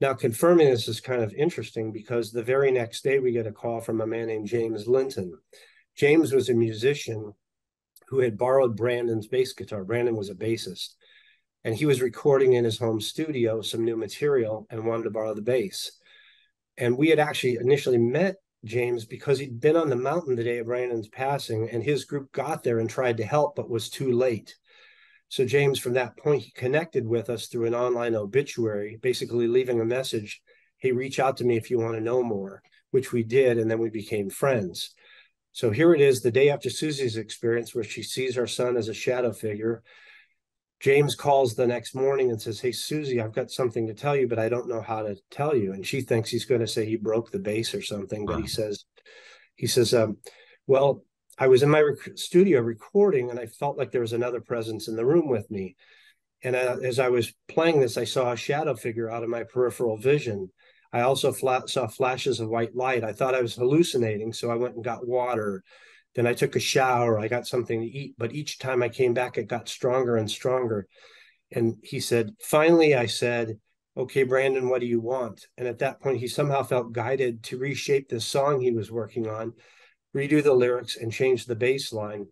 Now, confirming this is kind of interesting because the very next day we get a call from a man named James Linton. James was a musician who had borrowed Brandon's bass guitar. Brandon was a bassist, and he was recording in his home studio some new material and wanted to borrow the bass. And we had actually initially met James because he'd been on the mountain the day of Brandon's passing, and his group got there and tried to help, but was too late. So James, from that point, he connected with us through an online obituary, basically leaving a message, "Hey, reach out to me if you want to know more," which we did, and then we became friends. So here it is, the day after Susie's experience, where she sees her son as a shadow figure. James calls the next morning and says, Hey, Susie, I've got something to tell you, but I don't know how to tell you. And she thinks he's going to say he broke the bass or something. But wow. he says, he says, um, well, I was in my rec- studio recording and I felt like there was another presence in the room with me. And as I was playing this, I saw a shadow figure out of my peripheral vision. I also flat, saw flashes of white light. I thought I was hallucinating. So I went and got water then I took a shower. I got something to eat. But each time I came back, it got stronger and stronger. And he said, finally, I said, okay, Brandon, what do you want? And at that point, he somehow felt guided to reshape the song he was working on, redo the lyrics, and change the bass line.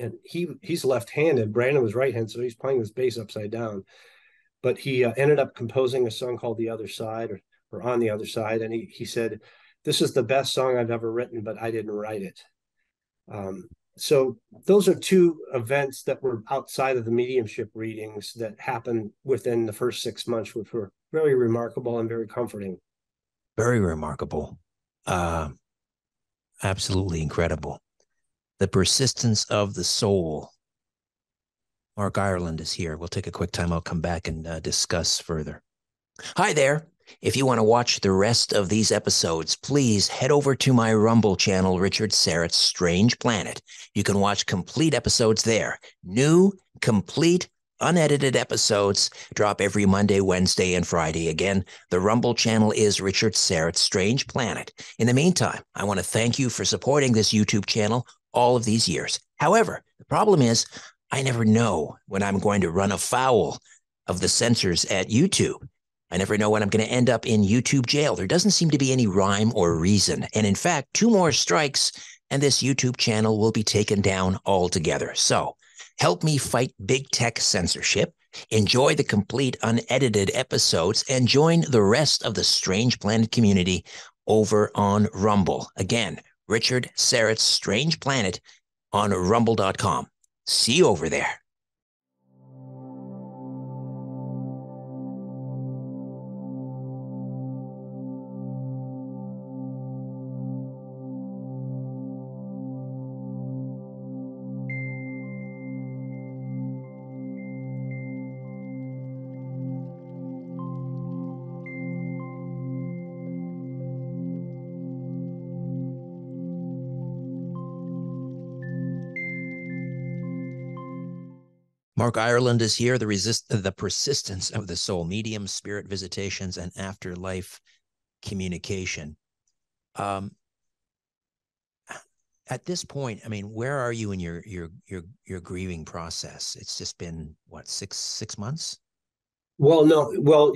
And he he's left-handed. Brandon was right-handed, so he's playing this bass upside down. But he uh, ended up composing a song called "The Other Side" or, or "On the Other Side," and he he said, "This is the best song I've ever written, but I didn't write it." Um, so those are two events that were outside of the mediumship readings that happened within the first six months, which were very remarkable and very comforting. Very remarkable. Uh, absolutely incredible. The persistence of the soul. Mark Ireland is here. We'll take a quick time. I'll come back and uh, discuss further. Hi there. If you want to watch the rest of these episodes, please head over to my Rumble channel, Richard Syrett's Strange Planet. You can watch complete episodes there. New, complete, unedited episodes drop every Monday, Wednesday, and Friday. Again, the Rumble channel is Richard Syrett's Strange Planet. In the meantime, I want to thank you for supporting this YouTube channel all of these years. However, the problem is I never know when I'm going to run afoul of the censors at YouTube. I never know when I'm going to end up in YouTube jail. There doesn't seem to be any rhyme or reason. And in fact, two more strikes and this YouTube channel will be taken down altogether. So help me fight big tech censorship. Enjoy the complete unedited episodes and join the rest of the Strange Planet community over on Rumble. Again, Richard Syrett's Strange Planet on rumble.com. See you over there. Ireland is here. The resist the persistence of the soul, medium, spirit visitations, and afterlife communication. Um, at this point, I mean, where are you in your your your your grieving process? It's just been what six six months. Well, no, well,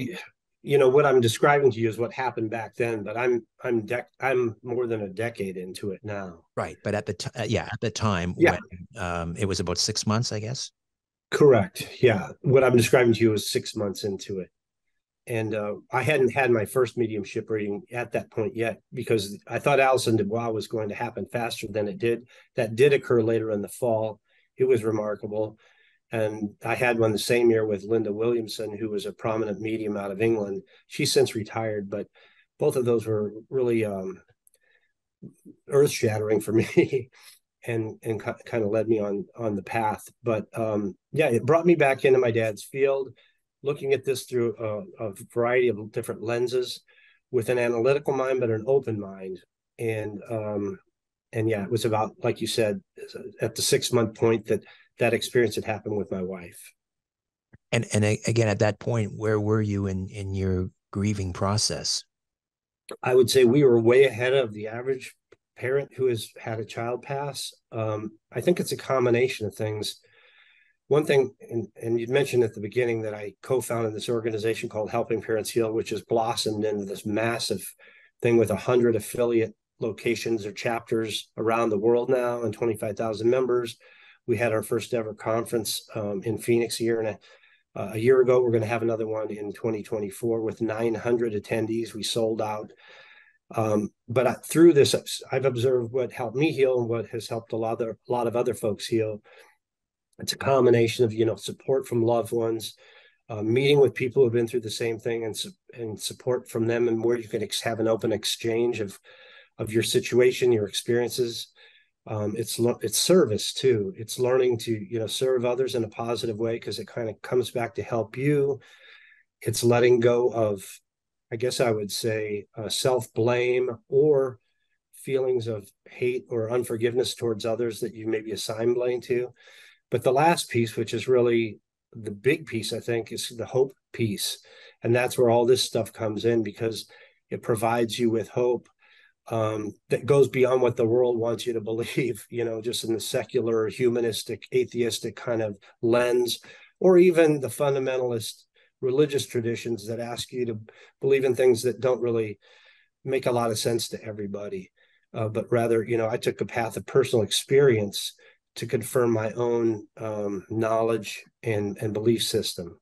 you know what I'm describing to you is what happened back then, but I'm I'm dec- I'm more than a decade into it now. Right, but at the t- uh, yeah at the time yeah, when, um, it was about six months, I guess. Correct. Yeah, what I'm describing to you is six months into it, and uh, I hadn't had my first mediumship reading at that point yet because I thought Allison Dubois was going to happen faster than it did. That did occur later in the fall. It was remarkable. And I had one the same year with Linda Williamson, who was a prominent medium out of England. She's since retired, but both of those were really um, earth shattering for me. And and kind of led me on on the path but um yeah it brought me back into my dad's field looking at this through a, a, variety of different lenses with an analytical mind but an open mind and um and yeah it was about like you said at the six month point that that experience had happened with my wife. And and again, at that point, where were you in in your grieving process? I would say we were way ahead of the average parent who has had a child pass. Um, I think it's a combination of things. One thing, and, and you mentioned at the beginning that I co-founded this organization called Helping Parents Heal, which has blossomed into this massive thing with a hundred affiliate locations or chapters around the world now and 25,000 members we had our first ever conference um, in Phoenix a year and a, uh, a year ago. We're going to have another one in 2024 with 900 attendees. We sold out. Um, but I, through this, I've observed what helped me heal and what has helped a lot of a lot of other folks heal. It's a combination of you know support from loved ones, uh, meeting with people who have been through the same thing, and and support from them, and where you can ex- have an open exchange of of your situation, your experiences, um, it's it's service too. It's learning to you know serve others in a positive way because it kind of comes back to help you. It's letting go of i guess i would say uh, self-blame or feelings of hate or unforgiveness towards others that you maybe assign blame to. But the last piece which is really the big piece i think is the hope piece. And that's where all this stuff comes in because it provides you with hope um, that goes beyond what the world wants you to believe, you know, just in the secular, humanistic, atheistic kind of lens, or even the fundamentalist religious traditions that ask you to believe in things that don't really make a lot of sense to everybody. Uh, but rather, you know, I took a path of personal experience to confirm my own um, knowledge and, and belief system.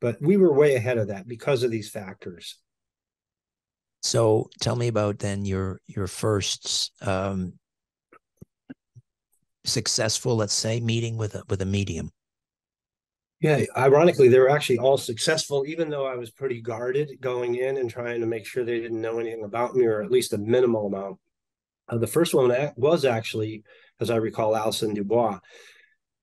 But we were way ahead of that because of these factors. So tell me about then your your first um, successful, let's say, meeting with a with a medium. Yeah, ironically, they were actually all successful, even though I was pretty guarded going in and trying to make sure they didn't know anything about me, or at least a minimal amount. Uh, the first one was actually, as I recall, Allison Dubois.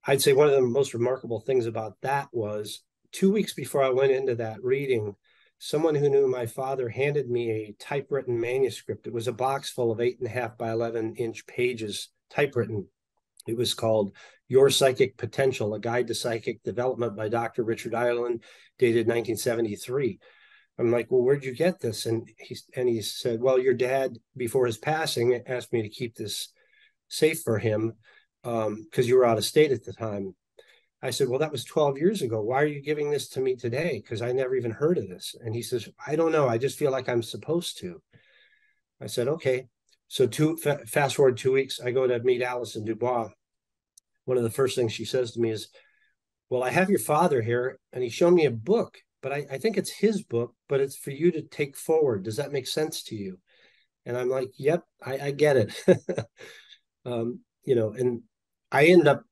I'd say one of the most remarkable things about that was two weeks before I went into that reading, someone who knew my father handed me a typewritten manuscript. It was a box full of eight and a half by 11 inch pages, typewritten. It was called Your Psychic Potential, a guide to psychic development by Dr. Richard Ireland, dated 1973. I'm like, well, where'd you get this? And he and he said, well, your dad, before his passing, asked me to keep this safe for him because um, you were out of state at the time. I said, Well, that was 12 years ago. Why are you giving this to me today? Because I never even heard of this. And he says, I don't know. I just feel like I'm supposed to. I said, Okay. So, two, fa- fast forward two weeks, I go to meet Allison Dubois. One of the first things she says to me is, Well, I have your father here, and he showed me a book, but I, I think it's his book, but it's for you to take forward. Does that make sense to you? And I'm like, Yep, I, I get it. um, you know, and I ended up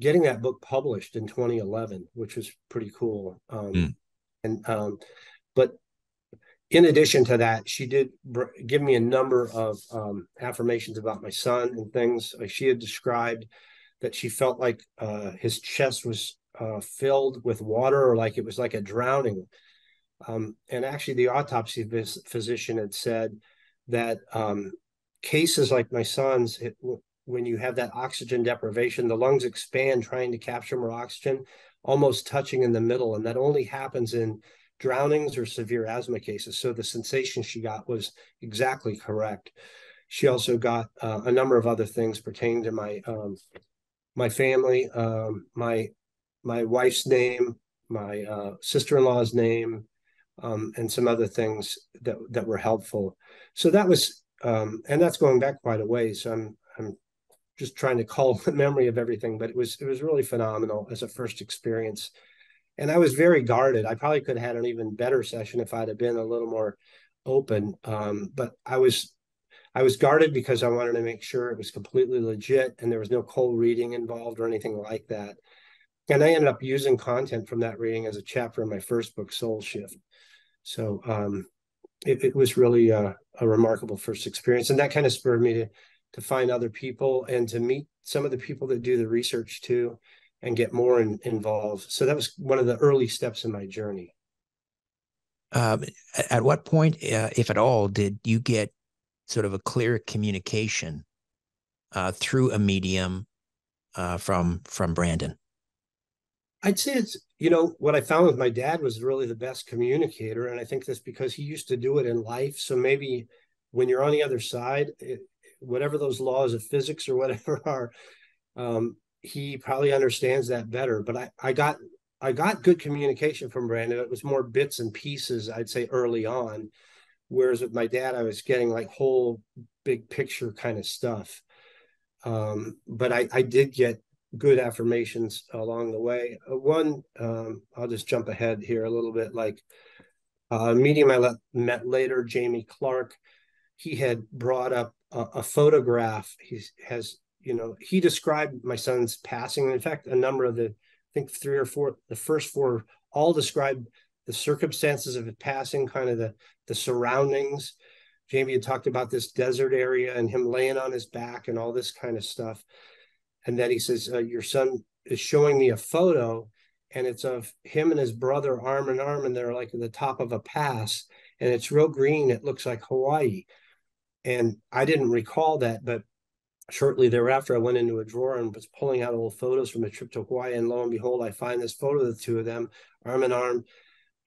getting that book published in 2011, which was pretty cool. Um, mm. And um, but in addition to that, she did give me a number of um, affirmations about my son and things. Like she had described that she felt like uh, his chest was uh, filled with water, or like it was like a drowning. Um, and actually, the autopsy physician had said that um, cases like my son's, it, when you have that oxygen deprivation, the lungs expand trying to capture more oxygen, almost touching in the middle. And that only happens in drownings or severe asthma cases. So the sensation she got was exactly correct. She also got uh, a number of other things pertaining to my um, my family, um, my my wife's name, my uh, sister-in-law's name, um, and some other things that that were helpful. So that was, um, and that's going back quite a ways. So I'm I'm just trying to call the memory of everything, but it was it was really phenomenal as a first experience. And I was very guarded. I probably could have had an even better session if I'd have been a little more open. Um, but I was I was guarded because I wanted to make sure it was completely legit and there was no cold reading involved or anything like that. And I ended up using content from that reading as a chapter in my first book, Soul Shift. So um, it, it, was really a, a, remarkable first experience, and that kind of spurred me to to find other people and to meet some of the people that do the research too, and get more in, involved. So that was one of the early steps in my journey. Um, at what point, uh, if at all, did you get sort of a clear communication uh, through a medium uh, from from Brandon? I'd say it's you know what I found with my dad was really the best communicator, and I think that's because he used to do it in life. So maybe when you're on the other side, it, whatever those laws of physics or whatever are, um, he probably understands that better. But I I got I got good communication from Brandon. It was more bits and pieces, I'd say, early on. Whereas with my dad, I was getting like whole big picture kind of stuff. Um, but I, I did get good affirmations along the way. Uh, one, um, I'll just jump ahead here a little bit. Like uh, a medium I let, met later, Jamie Clark, he had brought up a, a photograph. He has, you know, he described my son's passing. In fact, a number of the, I think three or four, the first four all described the circumstances of it passing, kind of the the surroundings. Jamie had talked about this desert area and him laying on his back and all this kind of stuff. And then he says, uh, Your son is showing me a photo, and it's of him and his brother arm in arm, and they're like at the top of a pass, and it's real green. It looks like Hawaii. And I didn't recall that, but shortly thereafter, I went into a drawer and was pulling out old photos from a trip to Hawaii. And lo and behold, I find this photo of the two of them arm in arm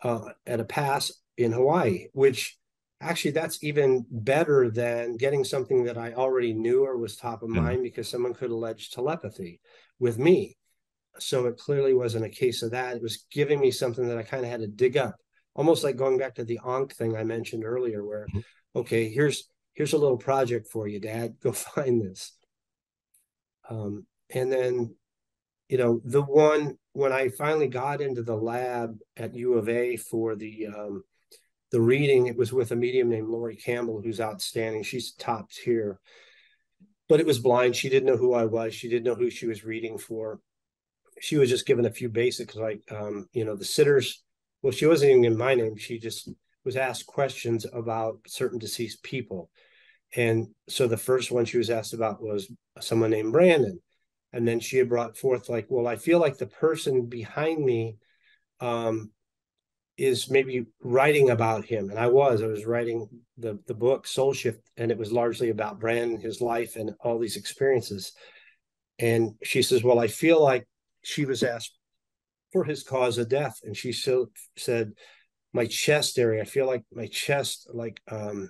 uh, at a pass in Hawaii, which actually that's even better than getting something that I already knew or was top of mm mind because someone could allege telepathy with me. So it clearly wasn't a case of that. It was giving me something that I kind of had to dig up, almost like going back to the Ankh thing I mentioned earlier, where, mm okay, here's here's a little project for you, Dad. Go find this. Um, and then, you know, the one when I finally got into the lab at U of A for the um, the reading, it was with a medium named Lori Campbell, who's outstanding. She's top tier, but it was blind. She didn't know who I was. She didn't know who she was reading for. She was just given a few basics, like um, you know, the sitters. Well, she wasn't even in my name. She just was asked questions about certain deceased people, and so the first one she was asked about was someone named Brandon. And then she had brought forth like well i feel like the person behind me um, is maybe writing about him. And i was i was writing the the book soul shift and it was largely about brandon his life and all these experiences. And she says well i feel like she was asked for his cause of death. And she so said my chest area i feel like my chest like um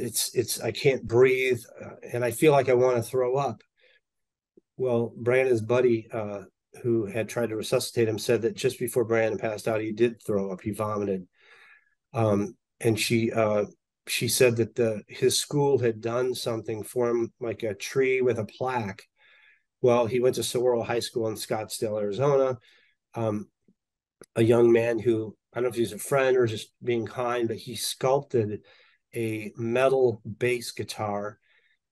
it's it's i can't breathe uh, and i feel like i want to throw up well, Brandon's buddy, uh, who had tried to resuscitate him, said that just before Brandon passed out, he did throw up. He vomited, um, and she uh, she said that the his school had done something for him, like a tree with a plaque. Well, he went to Saguaro High School in Scottsdale, Arizona. Um, a young man who I don't know if he's a friend or just being kind, but he sculpted a metal bass guitar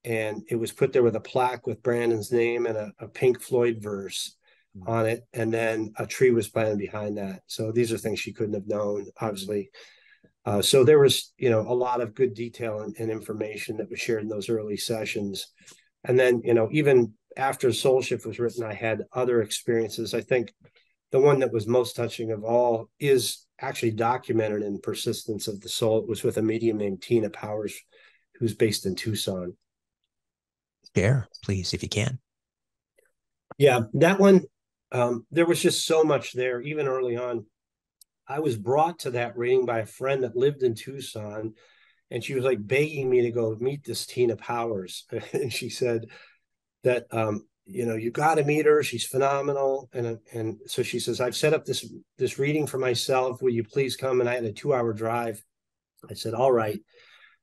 and it was put there with a plaque with Brandon's name and a, a Pink Floyd verse mm-hmm. on it, and then a tree was planted behind that. So these are things she couldn't have known, obviously. Uh, so there was, you know, a lot of good detail and, and, information that was shared in those early sessions. And then, you know, even after Soul Shift was written, I had other experiences. I think the one that was most touching of all is actually documented in Persistence of the Soul. It was with a medium named Tina Powers, who's based in Tucson share, please, if you can. Yeah, that one, um, there was just so much there, even early on. I was brought to that reading by a friend that lived in Tucson, and she was like begging me to go meet this Tina Powers. and she said that, um, you know, you got to meet her. She's phenomenal. And and so she says, I've set up this this reading for myself. Will you please come? And I had a two hour drive. I said, all right.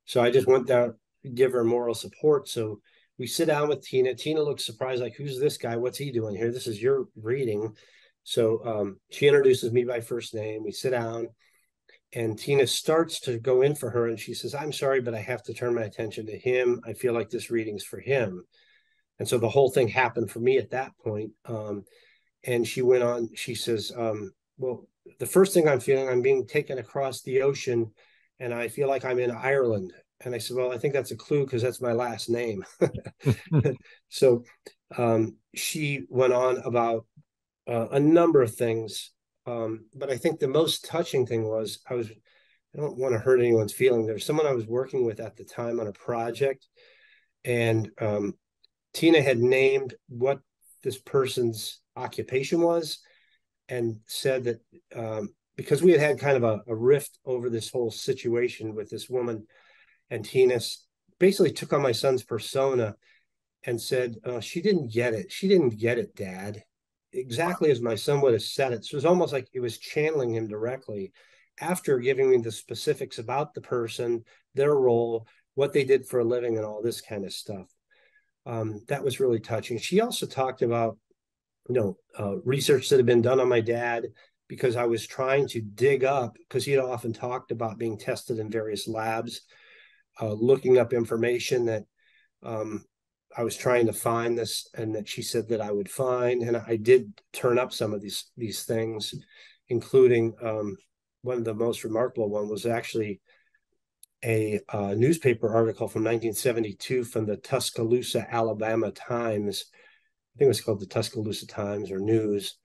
So I just went down, give her moral support. So we sit down with Tina. Tina looks surprised, like, who's this guy? What's he doing here? This is your reading. So um, she introduces me by first name. We sit down, and Tina starts to go in for her, and she says, I'm sorry, but I have to turn my attention to him. I feel like this reading's for him. And so the whole thing happened for me at that point. Um, and she went on, she says, um, Well, the first thing I'm feeling, I'm being taken across the ocean, and I feel like I'm in Ireland. And I said, Well, I think that's a clue because that's my last name. so um, she went on about uh, a number of things. Um, but I think the most touching thing was I was, I don't want to hurt anyone's feeling. There's someone I was working with at the time on a project, and um, Tina had named what this person's occupation was and said that um, because we had had kind of a, a rift over this whole situation with this woman and Tina basically took on my son's persona and said, uh, She didn't get it. She didn't get it, Dad. Exactly as my son would have said it. So it was almost like it was channeling him directly after giving me the specifics about the person, their role, what they did for a living, and all this kind of stuff. Um, that was really touching. She also talked about, you know, uh, research that had been done on my dad because I was trying to dig up because he had often talked about being tested in various labs uh, looking up information that um, I was trying to find this, and that she said that I would find, and I did turn up some of these these things, including um, one of the most remarkable one was actually a uh, newspaper article from 1972 from the Tuscaloosa, Alabama Times. I think it was called the Tuscaloosa Times or News.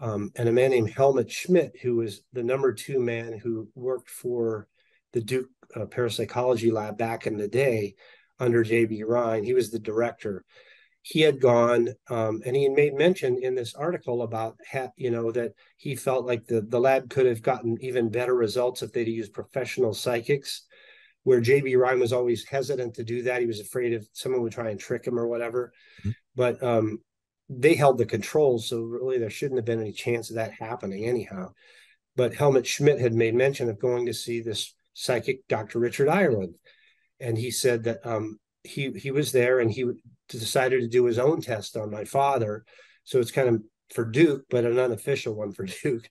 Um, and a man named Helmut Schmidt, who was the number two man who worked for the Duke uh, Parapsychology Lab back in the day under J.B. Rhine. He was the director. He had gone um, and he had made mention in this article about, ha- you know, that he felt like the, the lab could have gotten even better results if they'd used professional psychics, where J.B. Rhine was always hesitant to do that. He was afraid if someone would try and trick him or whatever. Mm-hmm. But um, they held the controls. So really, there shouldn't have been any chance of that happening anyhow. But Helmut Schmidt had made mention of going to see this psychic Dr. Richard Ireland. And he said that um, he he was there and he decided to do his own test on my father. So it's kind of for Duke, but an unofficial one for Duke.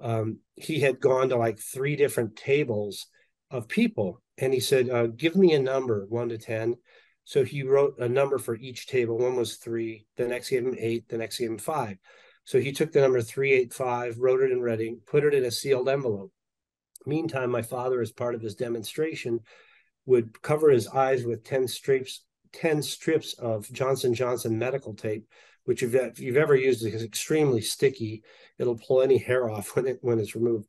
Um, he had gone to like three different tables of people, and he said, uh, "Give me a number, one to ten. So he wrote a number for each table. One was three. The next gave him eight. The next gave him five. So he took the number three eight five, wrote it in writing, put it in a sealed envelope, Meantime, my father, as part of his demonstration, would cover his eyes with 10 strips 10 strips of Johnson Johnson medical tape, which if you've ever used is extremely sticky. It'll pull any hair off when it when it's removed.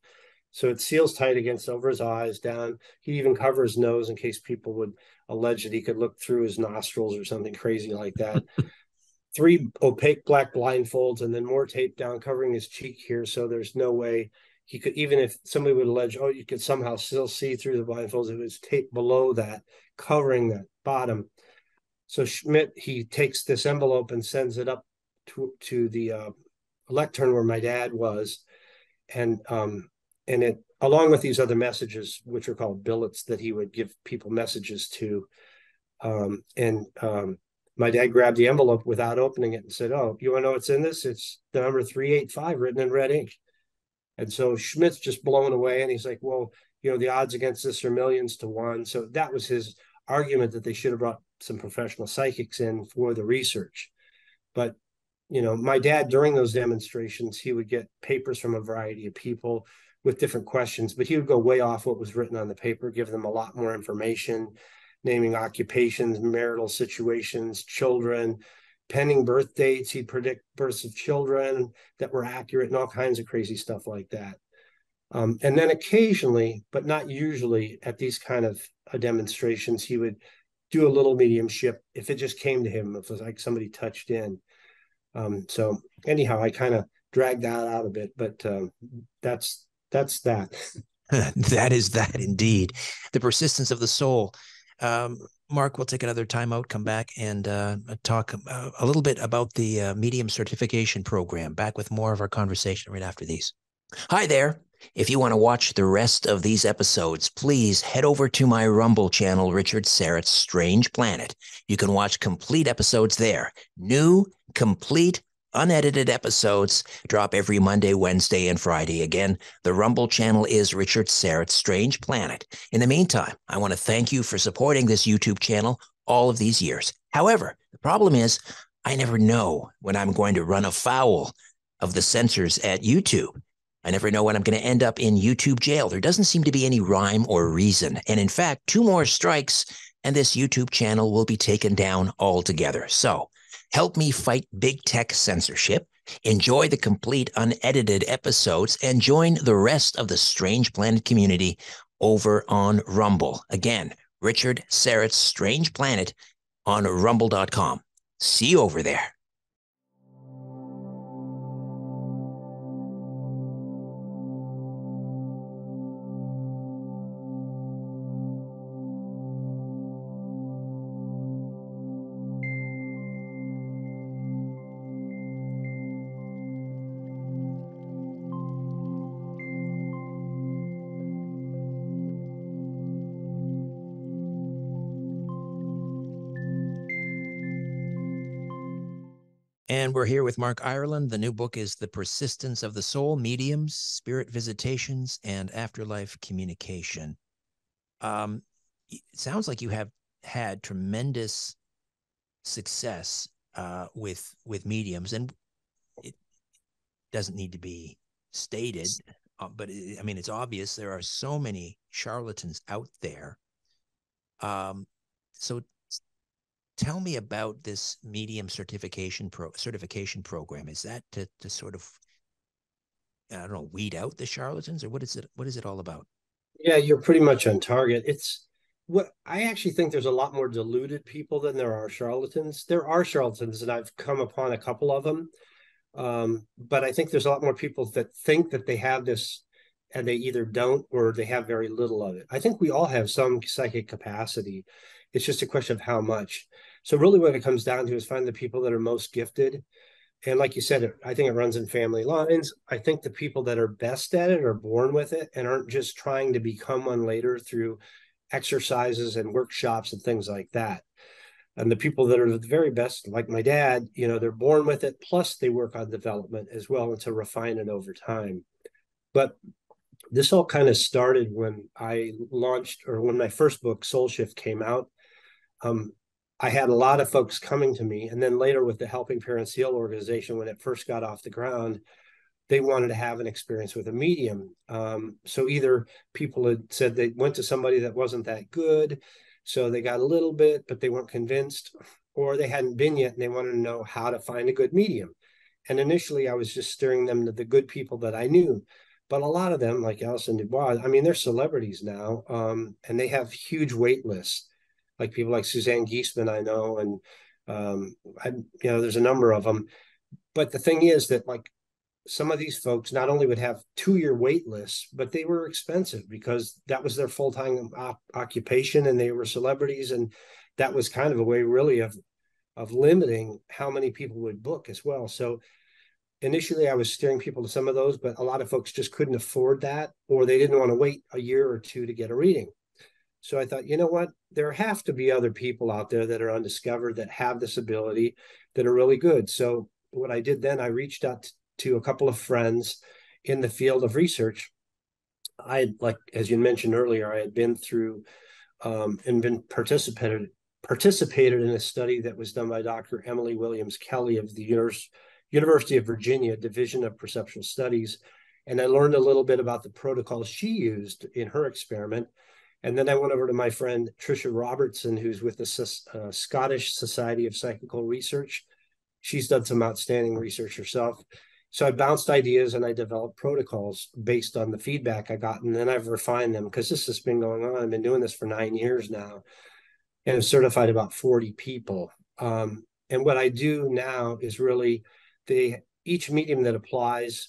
So it seals tight against over his eyes, down. He even covers his nose in case people would allege that he could look through his nostrils or something crazy like that. Three opaque black blindfolds, and then more tape down covering his cheek here, so there's no way he could even if somebody would allege, oh, you could somehow still see through the blindfolds, it was taped below that, covering that bottom. So Schmidt he takes this envelope and sends it up to to the uh, lectern where my dad was, and um and it along with these other messages, which are called billets, that he would give people messages to, um, and um, my dad grabbed the envelope without opening it and said, "Oh, you want to know what's in this? It's the number three eight five written in red ink." And so Schmidt's just blown away. And he's like, well, you know, the odds against this are millions to one. So that was his argument that they should have brought some professional psychics in for the research. But, you know, my dad, during those demonstrations, he would get papers from a variety of people with different questions, but he would go way off what was written on the paper, give them a lot more information, naming occupations, marital situations, children, pending birth dates. He'd predict births of children that were accurate and all kinds of crazy stuff like that. Um, and then occasionally, but not usually, at these kind of uh, demonstrations, he would do a little mediumship if it just came to him, if it was like somebody touched in. Um, so anyhow, I kind of dragged that out a bit, but um, that's that's that. that is that indeed. The persistence of the soul. Um, Mark, we'll take another time out, come back and uh, talk uh, a little bit about the uh, medium certification program. Back with more of our conversation right after these. Hi there. If you want to watch the rest of these episodes, please head over to my Rumble channel, Richard Syrett's Strange Planet. You can watch complete episodes there. New, complete, unedited episodes drop every Monday, Wednesday, and Friday. Again, the Rumble channel is Richard Syrett's Strange Planet. In the meantime, I want to thank you for supporting this YouTube channel all of these years. However, the problem is I never know when I'm going to run afoul of the censors at YouTube. I never know when I'm going to end up in YouTube jail. There doesn't seem to be any rhyme or reason. And in fact, two more strikes and this YouTube channel will be taken down altogether. So help me fight big tech censorship, enjoy the complete unedited episodes, and join the rest of the Strange Planet community over on Rumble. Again, Richard Syrett's Strange Planet on rumble.com. See you over there. And we're here with Mark Ireland. The new book is The Persistence of the Soul Mediums, Spirit Visitations, and Afterlife Communication. Um, it sounds like you have had tremendous success uh, with with mediums, and it doesn't need to be stated, uh, but it, I mean it's obvious there are so many charlatans out there. Um, so tell me about this medium certification pro certification program. Is that to, to sort of I don't know, weed out the charlatans or what is it what is it all about? Yeah, you're pretty much on target. It's what I actually think there's a lot more deluded people than there are charlatans. There are charlatans, and I've come upon a couple of them. Um, but I think there's a lot more people that think that they have this and they either don't or they have very little of it. I think we all have some psychic capacity. It's just a question of how much. So really what it comes down to is find the people that are most gifted. And like you said, I think it runs in family lines. I think the people that are best at it are born with it and aren't just trying to become one later through exercises and workshops and things like that. And the people that are the very best, like my dad, you know, they're born with it. Plus, they work on development as well and to refine it over time. But this all kind of started when I launched, or when my first book, Soul Shift, came out. Um, I had a lot of folks coming to me. And then later with the Helping Parents Heal organization, when it first got off the ground, they wanted to have an experience with a medium. Um, so either people had said they went to somebody that wasn't that good, so they got a little bit, but they weren't convinced, or they hadn't been yet and they wanted to know how to find a good medium. And initially, I was just steering them to the good people that I knew. But a lot of them, like Allison DuBois, I mean, they're celebrities now, um, and they have huge wait lists like people like Suzanne Giesemann, I know, and um, I, you know, there's a number of them. But the thing is that like some of these folks not only would have two-year wait lists, but they were expensive because that was their full-time op- occupation, and they were celebrities, and that was kind of a way, really, of of limiting how many people would book as well. So initially I was steering people to some of those, but a lot of folks just couldn't afford that, or they didn't want to wait a year or two to get a reading. So I thought, you know what? There have to be other people out there that are undiscovered that have this ability that are really good. So what I did then, I reached out to a couple of friends in the field of research. I like as you mentioned earlier, I had been through um, and been participated participated in a study that was done by Dr. Emily Williams Kelly of the Univers- University of Virginia Division of Perceptual Studies, and I learned a little bit about the protocols she used in her experiment and then I went over to my friend Tricia Robertson, who's with the uh, Scottish Society of Psychical Research. She's done some outstanding research herself. So I bounced ideas and I developed protocols based on the feedback I got. And then I've refined them because this has been going on. I've been doing this for nine years now. and have certified about 40 people. Um, and what I do now is really they each medium that applies,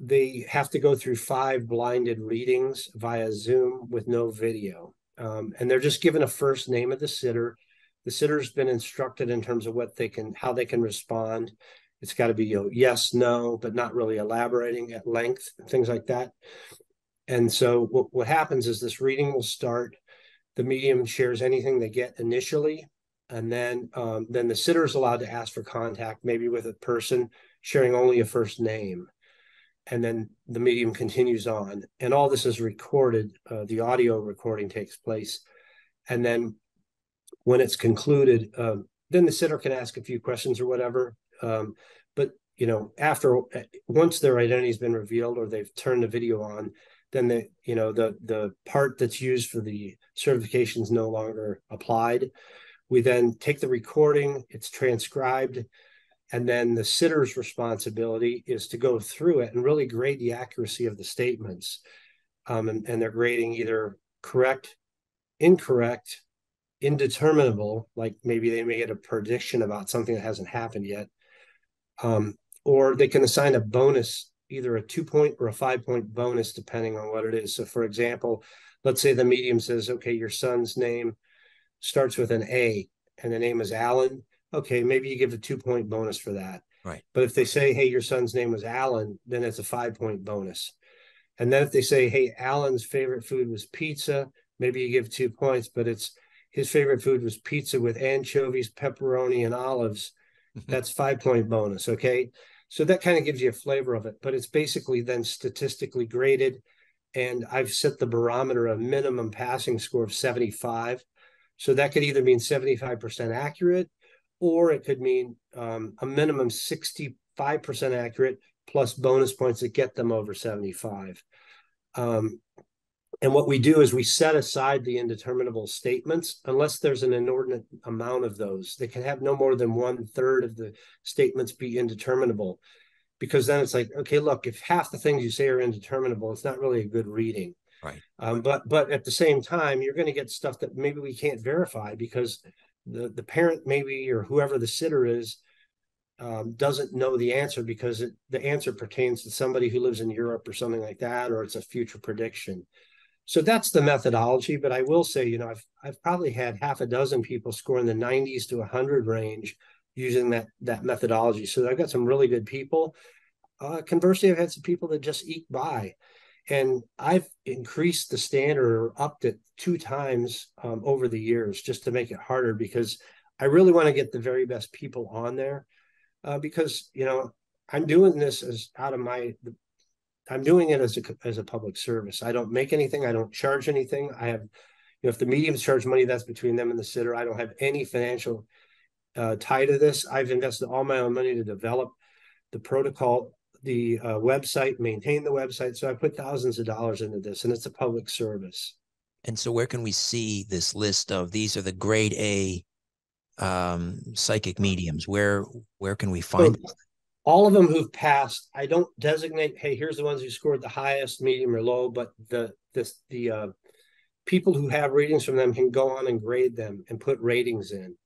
they have to go through five blinded readings via Zoom with no video. Um, and they're just given a first name of the sitter. The sitter's been instructed in terms of what they can, how they can respond. It's got to be you know, yes, no, but not really elaborating at length, things like that. And so what, what happens is this reading will start. The medium shares anything they get initially, and then um, then the sitter is allowed to ask for contact, maybe with a person sharing only a first name, and then the medium continues on, and all this is recorded. Uh, the audio recording takes place, and then when it's concluded, um, then the sitter can ask a few questions or whatever. Um, but you know, after once their identity has been revealed or they've turned the video on, then the you know the the part that's used for the certification is no longer applied we then take the recording, it's transcribed, and then the sitter's responsibility is to go through it and really grade the accuracy of the statements. Um, and, and they're grading either correct, incorrect, indeterminable, like maybe they may get a prediction about something that hasn't happened yet. Um, or they can assign a bonus, either a two point or a five point bonus, depending on what it is. So, for example, let's say the medium says, okay, your son's name starts with an A and the name is Alan, okay, maybe you give a two point bonus for that. Right. But if they say, hey, your son's name was Alan, then it's a five point bonus. And then if they say, hey, Alan's favorite food was pizza, maybe you give two points, but it's his favorite food was pizza with anchovies, pepperoni, and olives. Mm-hmm. That's five point bonus. Okay. So that kind of gives you a flavor of it, but it's basically then statistically graded. And I've set the barometer a minimum passing score of 75. So that could either mean 75% accurate or it could mean um, a minimum 65% accurate plus bonus points that get them over 75. Um, and what we do is we set aside the indeterminable statements unless there's an inordinate amount of those. They can have no more than one third of the statements be indeterminable because then it's like, okay, look, if half the things you say are indeterminable, it's not really a good reading. Right. Um, but but at the same time, you're going to get stuff that maybe we can't verify because the the parent maybe or whoever the sitter is um, doesn't know the answer because it, the answer pertains to somebody who lives in Europe or something like that, or it's a future prediction. So that's the methodology. But I will say, you know, I've I've probably had half a dozen people score in the 90s to 100 range using that that methodology. So I've got some really good people. Uh, conversely, I've had some people that just eke by. And I've increased the standard or upped it two times um, over the years just to make it harder because I really want to get the very best people on there. Uh, because you know I'm doing this as out of my I'm doing it as a as a public service. I don't make anything. I don't charge anything. I have, you know, if the mediums charge money, that's between them and the sitter. I don't have any financial uh, tie to this. I've invested all my own money to develop the protocol the uh, website, maintain the website. So I put thousands of dollars into this, and it's a public service. And so, where can we see this list of these are the grade A um, psychic mediums? Where where can we find? So, all of them who've passed. I don't designate. Hey, here's the ones who scored the highest, medium, or low. But the this the uh, people who have readings from them can go on and grade them and put ratings in.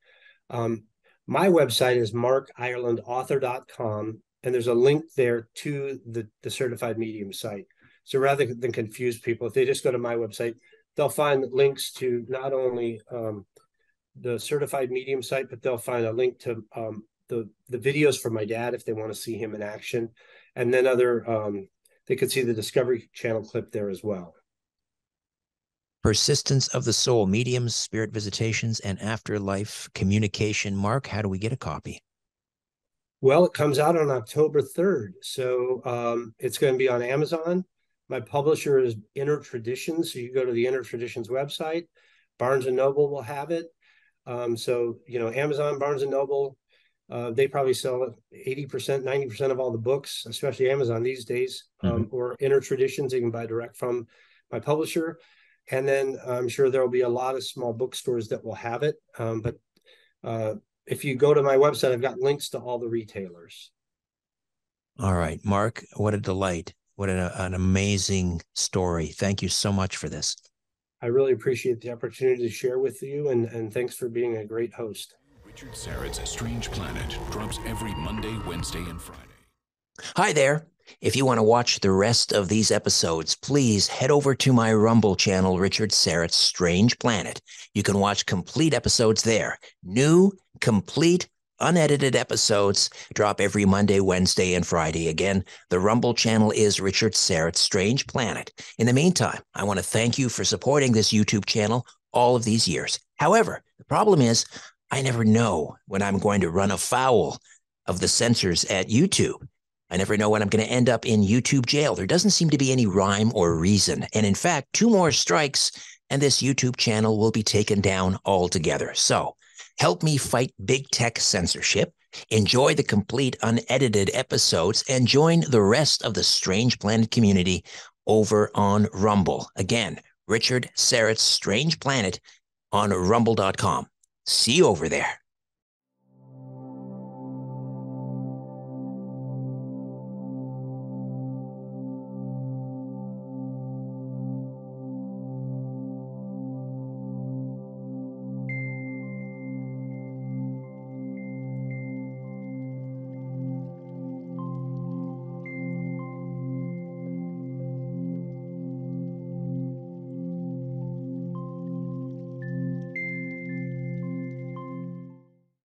Um, my website is markirelandauthor.com and there's a link there to the, the certified medium site. So rather than confuse people, if they just go to my website, they'll find links to not only um, the certified medium site, but they'll find a link to um, the the videos from my dad if they want to see him in action, and then other um, they could see the Discovery Channel clip there as well. Persistence of the Soul, Mediums, Spirit Visitations, and Afterlife Communication. Mark, how do we get a copy? Well, it comes out on October 3rd. So um, it's going to be on Amazon. My publisher is Inner Traditions. So you go to the Inner Traditions website. Barnes and Noble will have it. Um, so, you know, Amazon, Barnes and Noble, uh, they probably sell 80%, 90% of all the books, especially Amazon these days, um, mm-hmm. or Inner Traditions. You can buy direct from my publisher. And then I'm sure there will be a lot of small bookstores that will have it. Um, but uh, if you go to my website, I've got links to all the retailers. All right, Mark, what a delight. What an, an amazing story. Thank you so much for this. I really appreciate the opportunity to share with you, and, and thanks for being a great host. Richard Syrett's Strange Planet drops every Monday, Wednesday, and Friday. Hi there. If you want to watch the rest of these episodes, please head over to my Rumble channel, Richard Syrett's Strange Planet. You can watch complete episodes there. New, complete, unedited episodes drop every Monday, Wednesday, and Friday. Again, the Rumble channel is Richard Syrett's Strange Planet. In the meantime, I want to thank you for supporting this YouTube channel all of these years. However, the problem is I never know when I'm going to run afoul of the censors at YouTube. I never know when I'm going to end up in YouTube jail. There doesn't seem to be any rhyme or reason. And in fact, two more strikes and this YouTube channel will be taken down altogether. So help me fight big tech censorship, enjoy the complete unedited episodes, and join the rest of the Strange Planet community over on Rumble. Again, Richard Syrett's Strange Planet on rumble.com. See you over there.